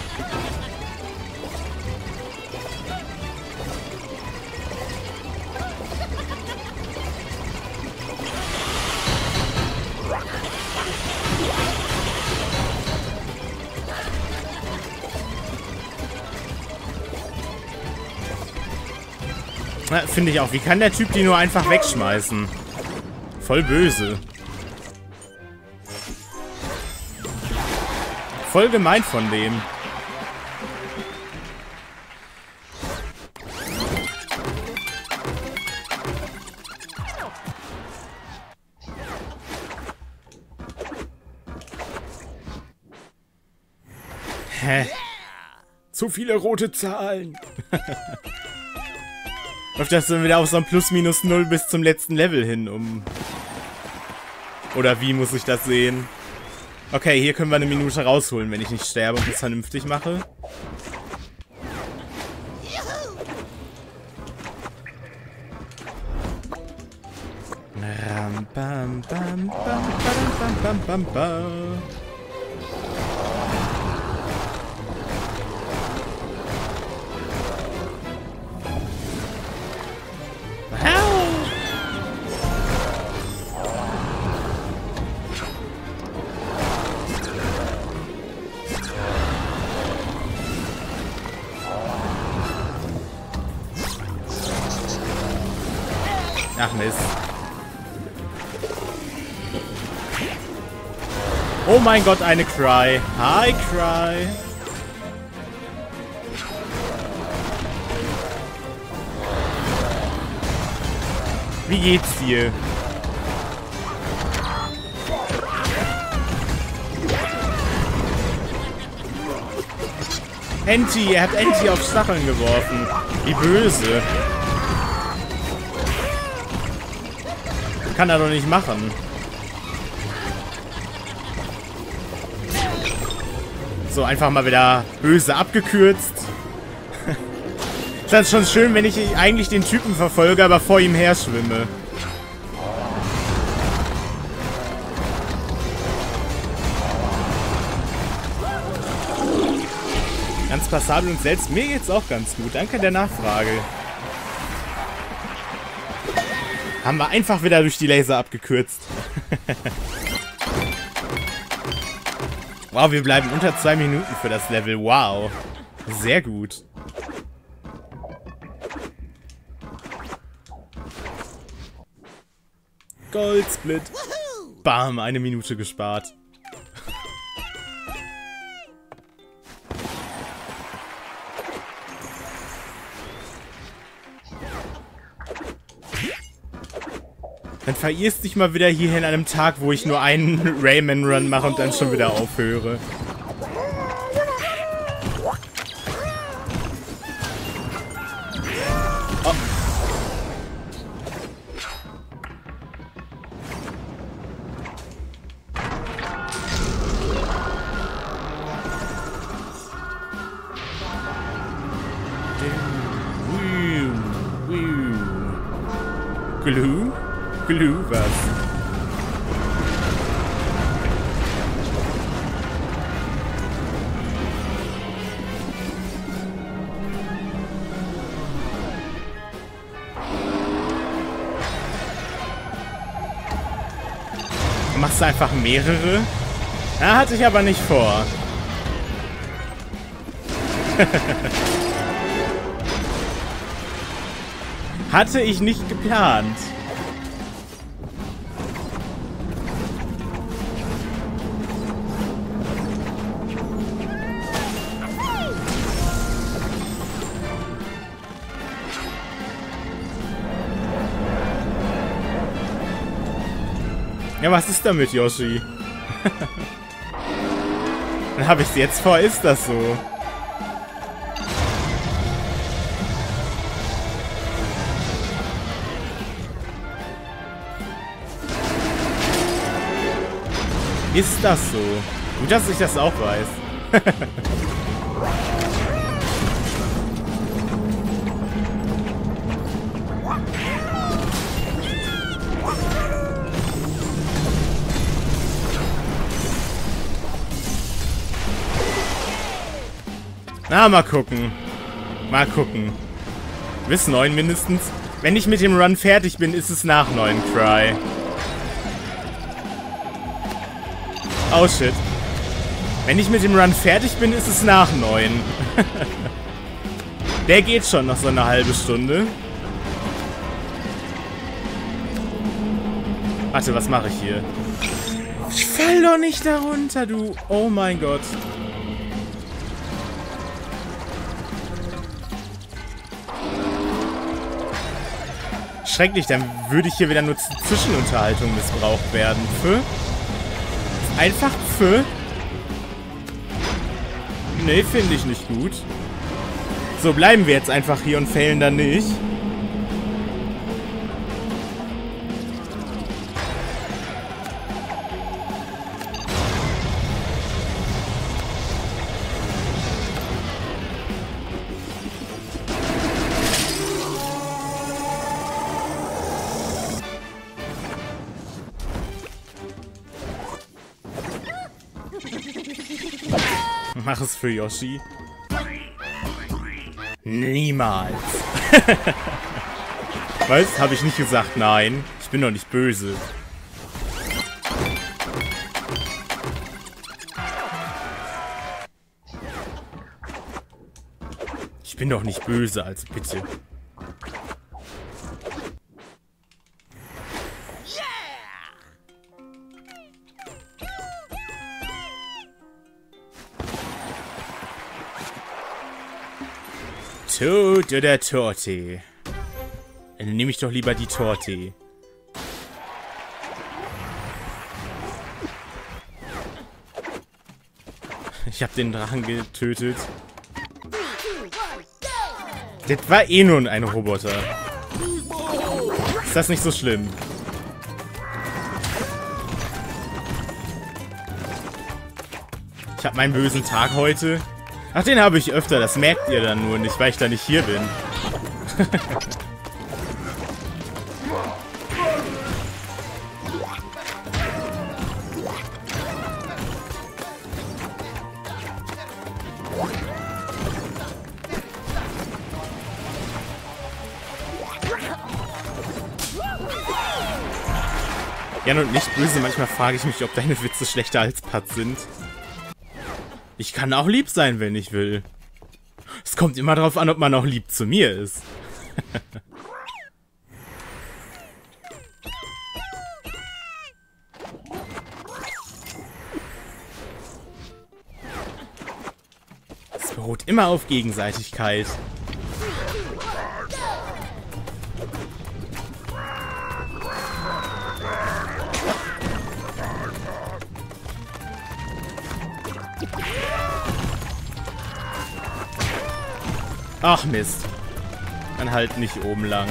Finde ich auch. Wie kann der Typ die nur einfach wegschmeißen? Voll böse. Voll gemein von dem. Hä? Zu viele rote Zahlen. Läuft das dann wieder auf so ein Plus minus null bis zum letzten Level hin, um... Oder wie muss ich das sehen? Okay, hier können wir eine Minute rausholen, wenn ich nicht sterbe und das vernünftig mache. Mein Gott, eine Cry. Hi, Cry. Wie geht's dir? Enti, er hat Enti auf Stacheln geworfen. Wie böse. Kann er doch nicht machen. So, einfach mal wieder böse abgekürzt. ist schon schön, wenn ich eigentlich den Typen verfolge, aber vor ihm her schwimme. Ganz passabel und selbst mir geht's auch ganz gut. Danke der Nachfrage. Haben wir einfach wieder durch die Laser abgekürzt. Wow, wir bleiben unter zwei Minuten für das Level. Wow. Sehr gut. Goldsplit. Bam, eine Minute gespart. Dann verirrst dich mal wieder hier an einem Tag, wo ich nur einen Rayman-Run mache und dann schon wieder aufhöre. Einfach mehrere? Na, hatte ich aber nicht vor. Hatte ich nicht geplant. Ja, was ist damit, Yoshi? Dann habe ich es jetzt vor, ist das so? Ist das so? Gut, dass ich das auch weiß. Mal gucken. Mal gucken. Bis neun mindestens. Wenn ich mit dem Run fertig bin, ist es nach neun Cry. Oh shit. Wenn ich mit dem Run fertig bin, ist es nach neun. Der geht schon noch so eine halbe Stunde. Warte, was mache ich hier? Ich fall doch nicht darunter, du. Oh mein Gott. Schrecklich, dann würde ich hier wieder nur zur Zwischenunterhaltung missbraucht werden. Für? Einfach für? Nee, finde ich nicht gut. So, bleiben wir jetzt einfach hier und fällen dann nicht. Mach es für Yoshi. Niemals. Was? Habe ich nicht gesagt, nein. Ich bin doch nicht böse. Ich bin doch nicht böse, also bitte. Tod oder Torte? Dann nehme ich doch lieber die Torte. Ich habe den Drachen getötet. Das war eh nur ein Roboter. Ist das nicht so schlimm? Ich habe meinen bösen Tag heute. Ach, den habe ich öfter, das merkt ihr dann nur nicht, weil ich da nicht hier bin. Ja, und nicht böse, manchmal frage ich mich, ob deine Witze schlechter als Pat sind. Ich kann auch lieb sein, wenn ich will. Es kommt immer darauf an, ob man auch lieb zu mir ist. es beruht immer auf Gegenseitigkeit. Ach Mist. Dann halt nicht oben lang.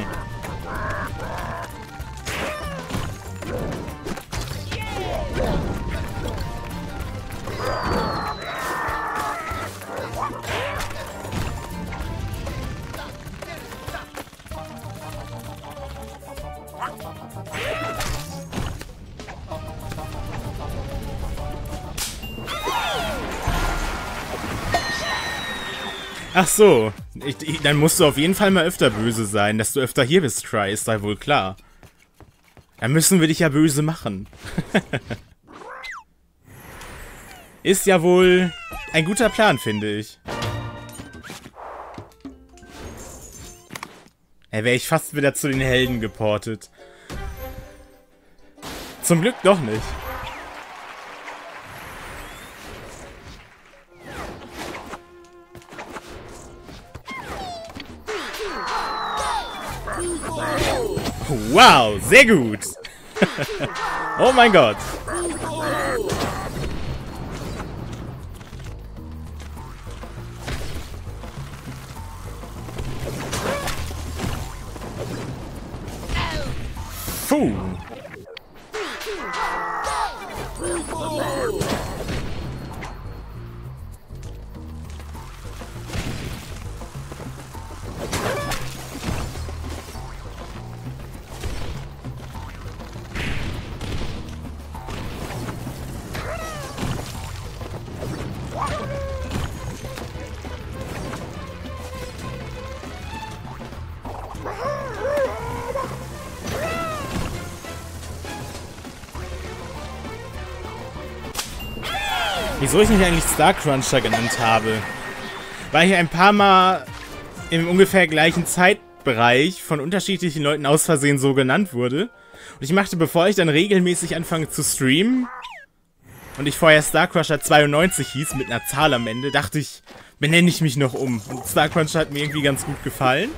Ach so. Ich, ich, dann musst du auf jeden Fall mal öfter böse sein. Dass du öfter hier bist, Try, ist da wohl klar. Dann müssen wir dich ja böse machen. ist ja wohl ein guter Plan, finde ich. Ja, wäre ich fast wieder zu den Helden geportet. Zum Glück doch nicht. Wow, sehr gut. oh mein Gott. Puh. Wieso ich mich eigentlich Star Cruncher genannt habe? Weil ich ein paar Mal im ungefähr gleichen Zeitbereich von unterschiedlichen Leuten aus Versehen so genannt wurde. Und ich machte, bevor ich dann regelmäßig anfange zu streamen, und ich vorher Star Crusher 92 hieß, mit einer Zahl am Ende, dachte ich, benenne ich mich noch um. Und Star Cruncher hat mir irgendwie ganz gut gefallen.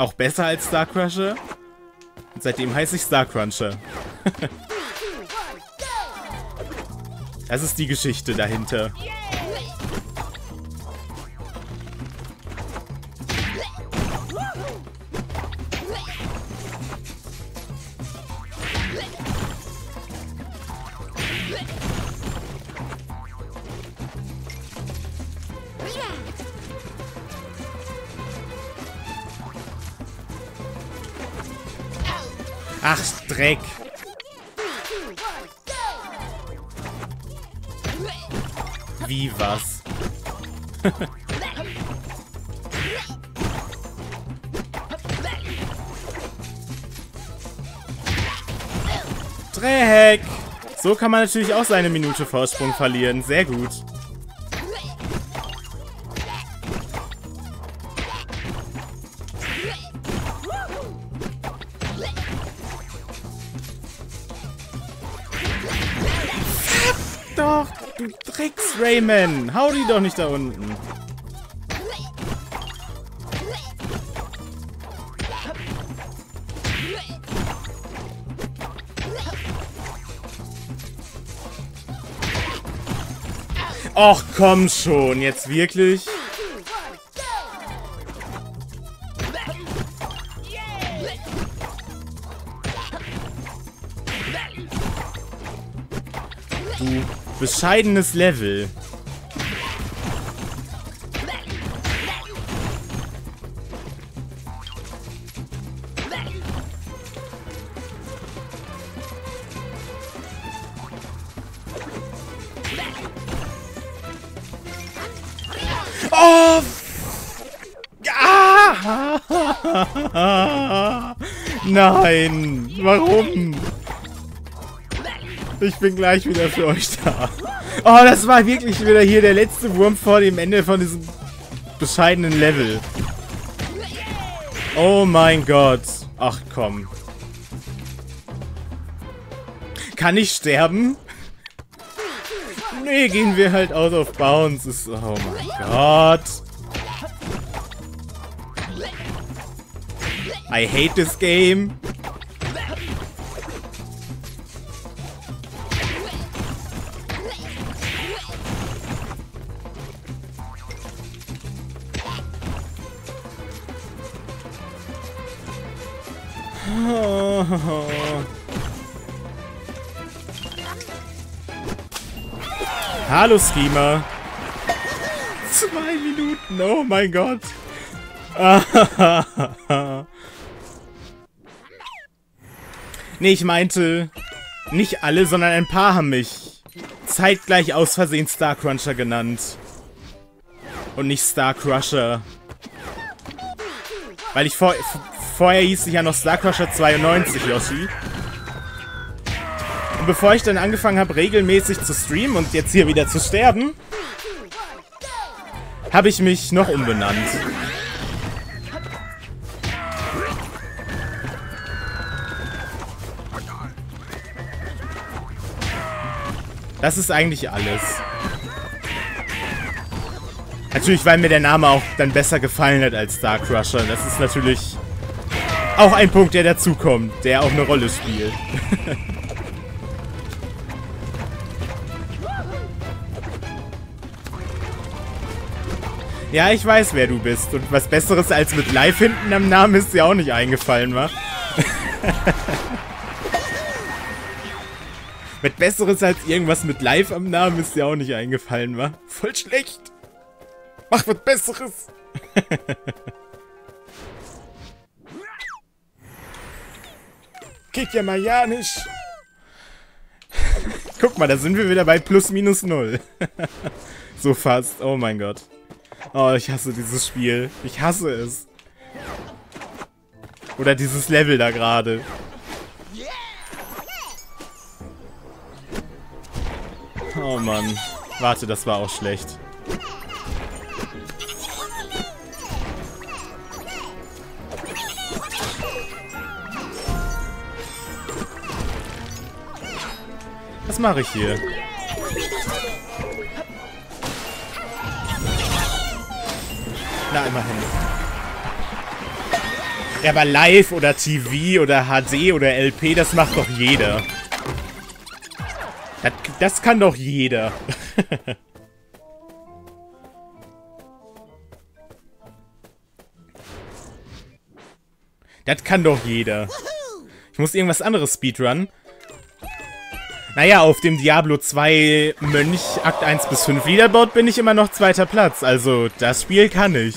Auch besser als Star Crusher. Und seitdem heiße ich Star Cruncher. das ist die Geschichte dahinter. Ach, Dreck. Wie was? Dreck! So kann man natürlich auch seine Minute Vorsprung verlieren. Sehr gut. Du Drecks Rayman. Hau die doch nicht da unten. Och, komm schon, jetzt wirklich? Bescheidenes Level. Oh! Nein! Warum? Ich bin gleich wieder für euch da. Oh, das war wirklich wieder hier der letzte Wurm vor dem Ende von diesem bescheidenen Level. Oh mein Gott. Ach komm. Kann ich sterben? Nee, gehen wir halt out of bounds. Ist, oh mein Gott. I hate this game. Hallo, Schema. Zwei Minuten, oh mein Gott. nee, ich meinte, nicht alle, sondern ein paar haben mich zeitgleich aus Versehen Starcruncher genannt. Und nicht Star Crusher. Weil ich vor, vorher hieß ich ja noch Star Crusher 92, Yoshi. Bevor ich dann angefangen habe, regelmäßig zu streamen und jetzt hier wieder zu sterben, habe ich mich noch umbenannt. Das ist eigentlich alles. Natürlich, weil mir der Name auch dann besser gefallen hat als Star Crusher. Das ist natürlich auch ein Punkt, der dazukommt, der auch eine Rolle spielt. ja, ich weiß, wer du bist. Und was Besseres als mit Live hinten am Namen ist dir auch nicht eingefallen, wa? mit Besseres als irgendwas mit Live am Namen ist dir auch nicht eingefallen, wa? Voll schlecht. Mach was Besseres. Geht ja mal ja nicht. Guck mal, da sind wir wieder bei plus minus null. so fast. Oh mein Gott. Oh, ich hasse dieses Spiel. Ich hasse es. Oder dieses Level da gerade. Oh Mann. Warte, das war auch schlecht. Was mache ich hier? Na, immerhin. Ja, aber live oder TV oder HD oder LP, das macht doch jeder. Das, das kann doch jeder. das kann doch jeder. Ich muss irgendwas anderes speedrunnen. Naja, auf dem Diablo 2 Mönch Akt 1 bis 5 Leaderboard bin ich immer noch zweiter Platz. Also, das Spiel kann ich.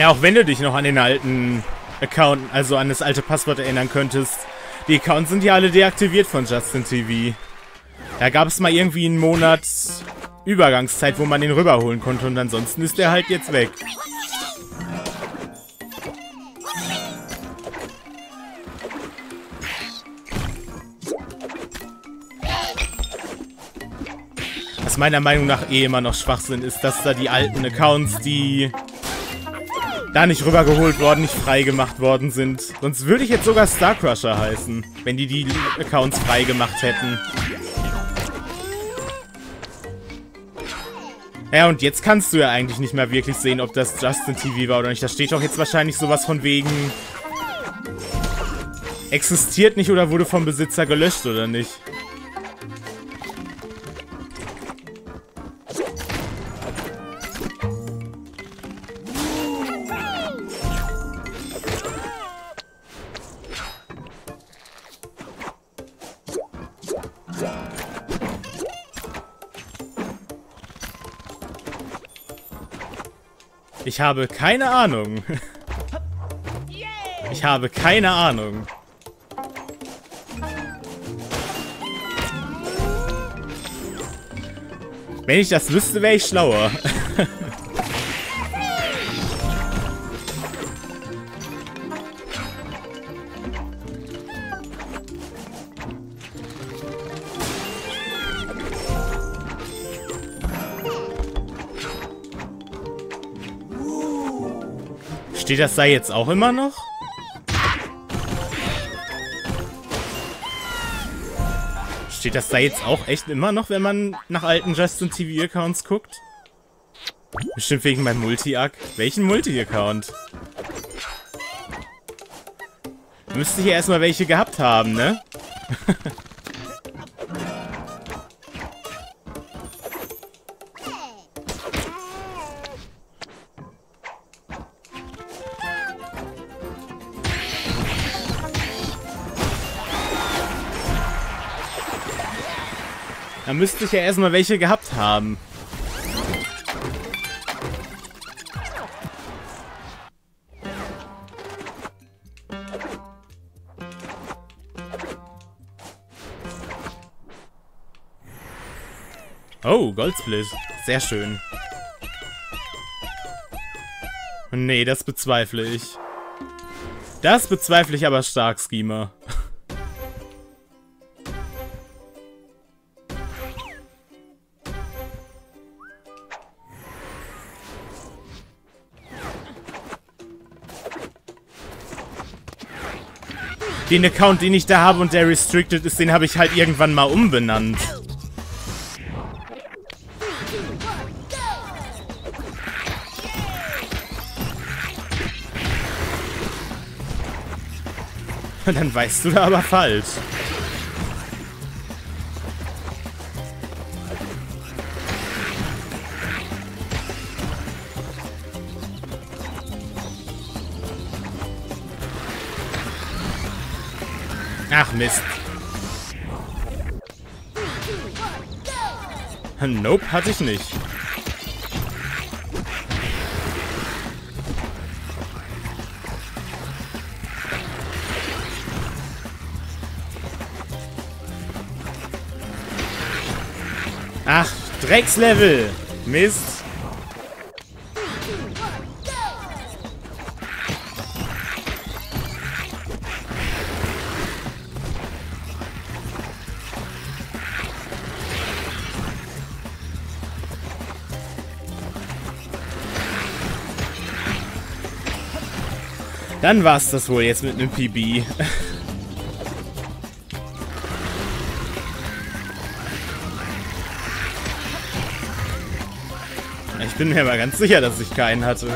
Ja, auch wenn du dich noch an den alten Account, also an das alte Passwort erinnern könntest. Die Accounts sind ja alle deaktiviert von Justin TV. Da gab es mal irgendwie einen Monat Übergangszeit, wo man den rüberholen konnte und ansonsten ist der halt jetzt weg. Was meiner Meinung nach eh immer noch Schwachsinn ist, dass da die alten Accounts, die da nicht rübergeholt worden, nicht freigemacht worden sind. Sonst würde ich jetzt sogar Star Crusher heißen, wenn die die Accounts freigemacht hätten. Ja, und jetzt kannst du ja eigentlich nicht mehr wirklich sehen, ob das Justin TV war oder nicht. Da steht doch jetzt wahrscheinlich sowas von wegen... Existiert nicht oder wurde vom Besitzer gelöscht oder nicht. Ich habe keine Ahnung. Ich habe keine Ahnung. Wenn ich das wüsste, wäre ich schlauer. Steht das da jetzt auch immer noch? Steht das da jetzt auch echt immer noch, wenn man nach alten Justin TV Accounts guckt? Bestimmt wegen meinem Multi-Ack. Welchen Multi-Account? Müsste hier erstmal welche gehabt haben, ne? müsste ich ja erstmal welche gehabt haben. Oh, Goldsplit. Sehr schön. Nee, das bezweifle ich. Das bezweifle ich aber stark, Schema. Den Account, den ich da habe und der restricted ist, den habe ich halt irgendwann mal umbenannt. Dann weißt du da aber falsch. Ach Mist. Nope, hatte ich nicht. Ach, Dreckslevel. Mist. Dann war's das wohl jetzt mit einem PB. Ich bin mir aber ganz sicher, dass ich keinen hatte.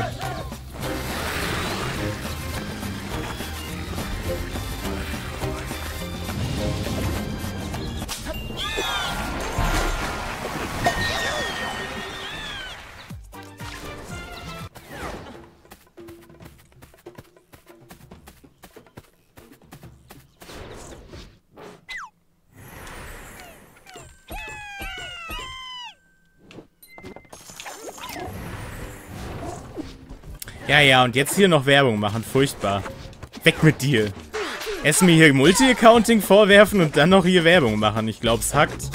Ja, und jetzt hier noch Werbung machen. Furchtbar. Weg mit dir. Erst mir hier Multi-Accounting vorwerfen und dann noch hier Werbung machen. Ich glaub's hackt.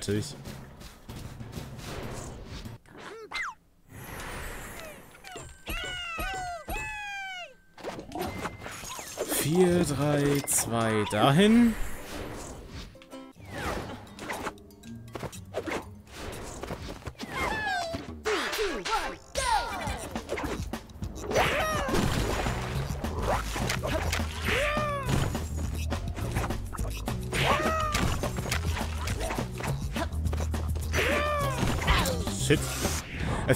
Fertig. Vier, drei, zwei, dahin.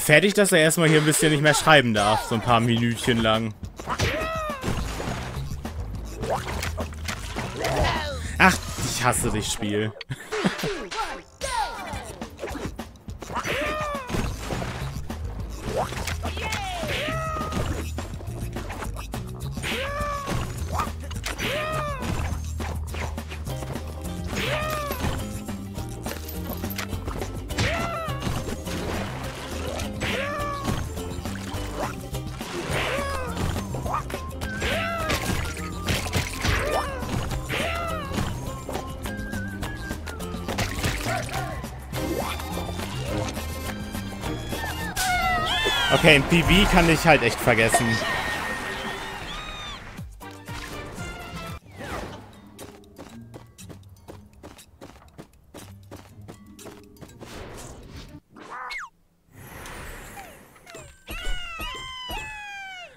Fertig, dass er erstmal hier ein bisschen nicht mehr schreiben darf. So ein paar Minütchen lang. Ach, ich hasse dich, Spiel. Okay, ein PV kann ich halt echt vergessen.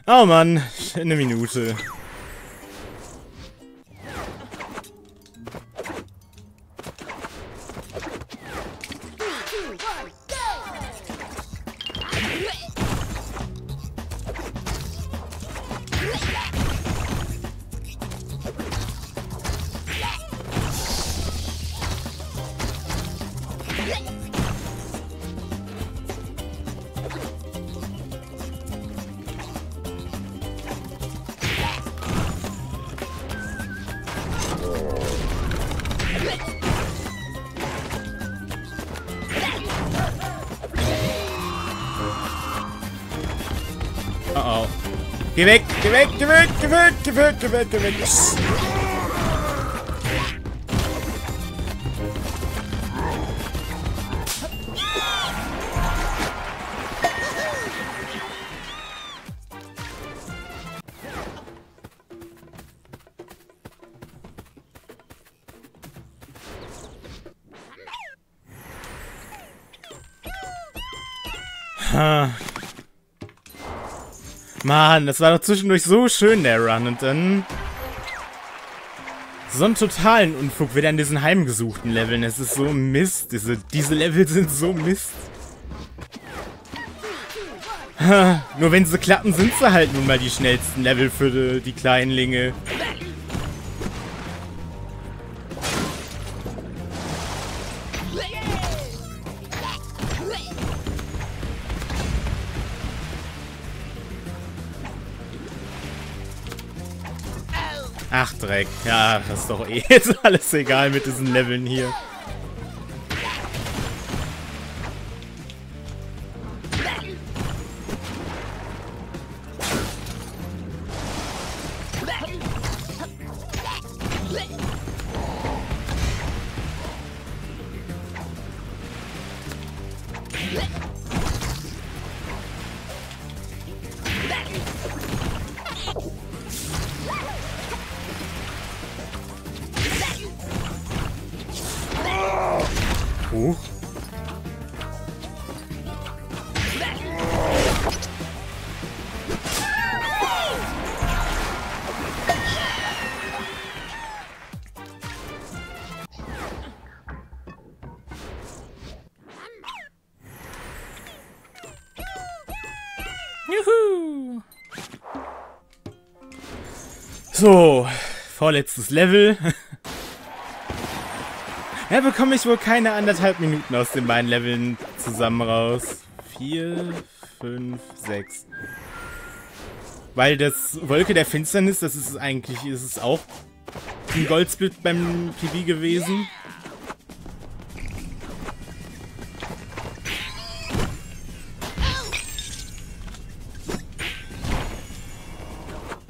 Oh Mann, eine Minute. Geh weg, geh weg, geh weg, geh Mann, das war doch zwischendurch so schön, der Run. Und dann... So einen totalen Unfug wieder in diesen heimgesuchten Leveln. Es ist so Mist. Diese, diese Level sind so Mist. Nur wenn sie klappen, sind sie halt nun mal die schnellsten Level für die, die Kleinlinge. Dreck. Ja, das ist doch eh jetzt alles egal mit diesen Leveln hier. Vorletztes Level. Ja, bekomme ich wohl keine anderthalb Minuten aus den beiden Leveln zusammen raus. Vier, fünf, sechs. Weil das Wolke der Finsternis, das ist eigentlich, ist es auch ein Goldsplit beim PV gewesen.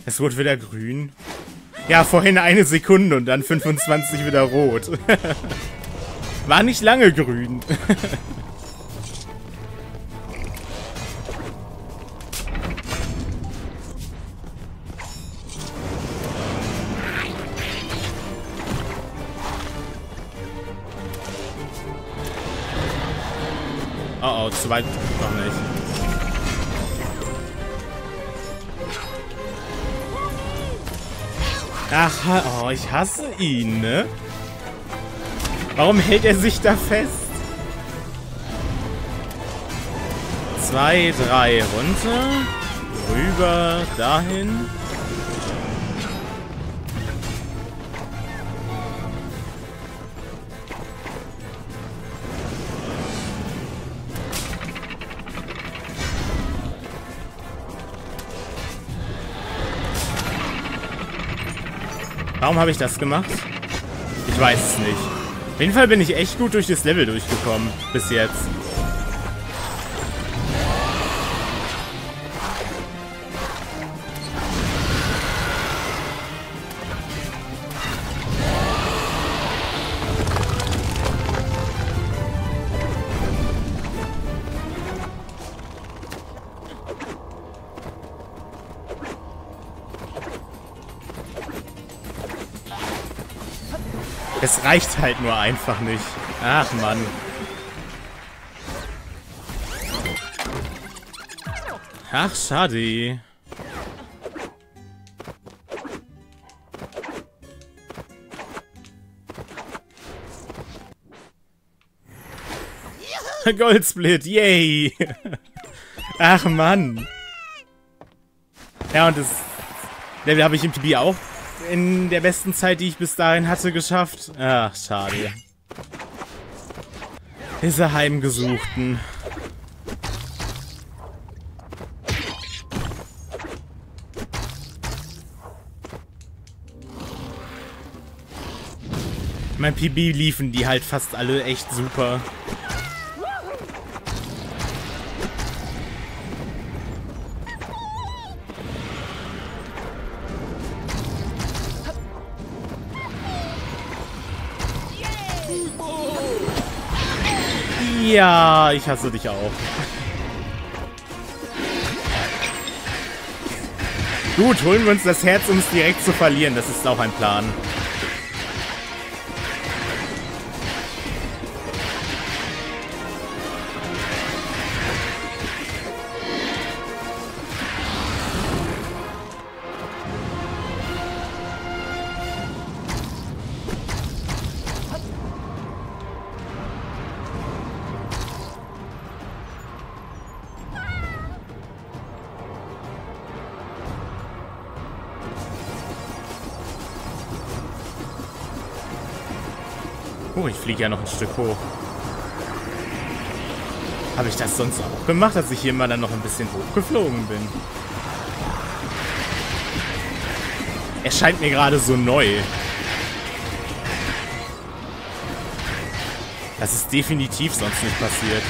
Es wurde wieder grün. Ja, vorhin eine Sekunde und dann 25 wieder rot. War nicht lange grün. oh oh, zu Ach, oh, ich hasse ihn, ne? Warum hält er sich da fest? Zwei, drei runter. Rüber, dahin. Warum habe ich das gemacht? Ich weiß es nicht. Auf jeden Fall bin ich echt gut durch das Level durchgekommen. Bis jetzt. reicht halt nur einfach nicht. Ach, Mann. Ach, schade. Goldsplit, yay! Ach, Mann. Ja, und das Level habe ich im PB auch in der besten Zeit, die ich bis dahin hatte, geschafft. Ach, schade. Diese Heimgesuchten. Mein PB liefen die halt fast alle echt super. Ja, ich hasse dich auch. Gut, holen wir uns das Herz, um es direkt zu verlieren. Das ist auch ein Plan. Fliege ja noch ein Stück hoch. Habe ich das sonst auch gemacht, dass ich hier mal dann noch ein bisschen hochgeflogen bin? Er scheint mir gerade so neu. Das ist definitiv sonst nicht passiert.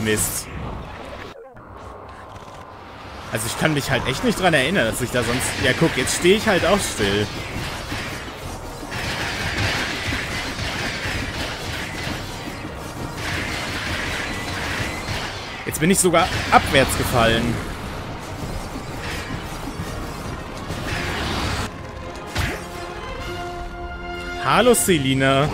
Mist. Also ich kann mich halt echt nicht dran erinnern, dass ich da sonst... Ja, guck, jetzt stehe ich halt auch still. Bin ich sogar abwärts gefallen. Hallo, Selina.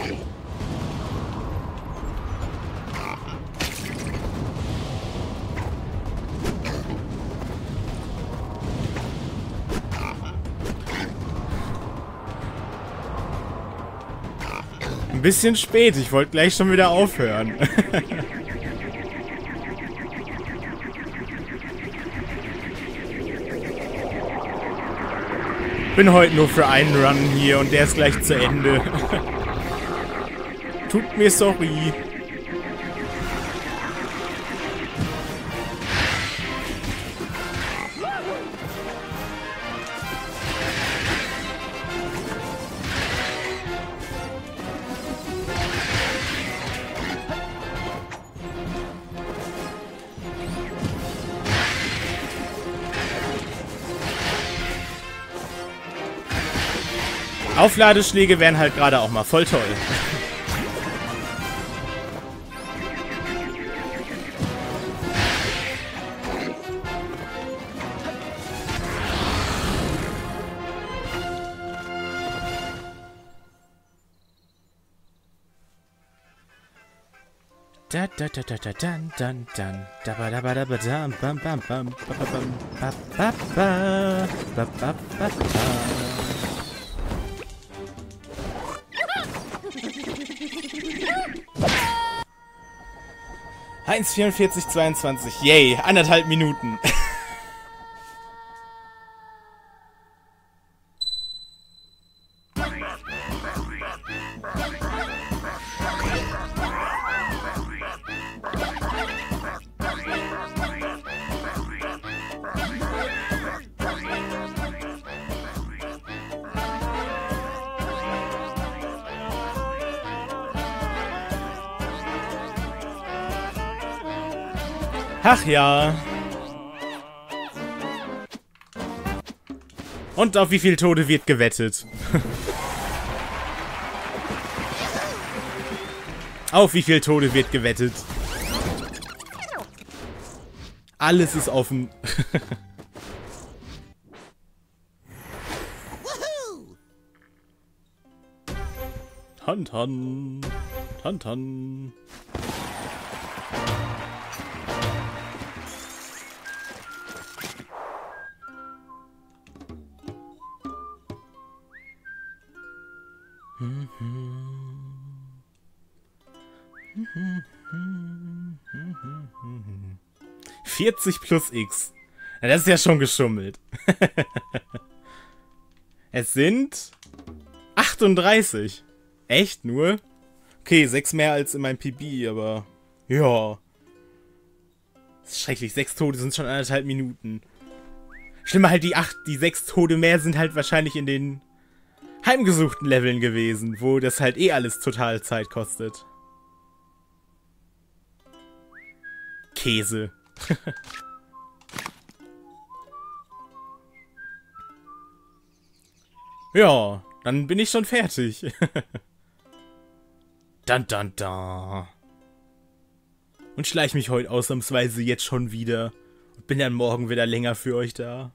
Ein bisschen spät. Ich wollte gleich schon wieder aufhören. Bin heute nur für einen Run hier und der ist gleich zu Ende. Tut mir sorry. Aufladeschläge wären halt gerade auch mal voll toll. Da da da da da dan dan dan da ba da ba da ba dam bam bam bam. Ba ba bam. Ba ba ba. Ba ba ba ba 1,44,22. Yay, anderthalb Minuten. Ach ja. Und auf wie viele Tode wird gewettet? auf wie viele Tode wird gewettet? Alles ist offen. Tantan. Tantan. 40 plus X. Na, das ist ja schon geschummelt. es sind 38. Echt nur? Okay, 6 mehr als in meinem PB, aber ja. Das ist schrecklich. 6 Tode sind schon anderthalb Minuten. Schlimmer halt die 8, die 6 Tode mehr sind halt wahrscheinlich in den heimgesuchten Leveln gewesen, wo das halt eh alles total Zeit kostet. Käse. ja, dann bin ich schon fertig. dann, dann, dann. Und schleich mich heute ausnahmsweise jetzt schon wieder. Und bin dann morgen wieder länger für euch da.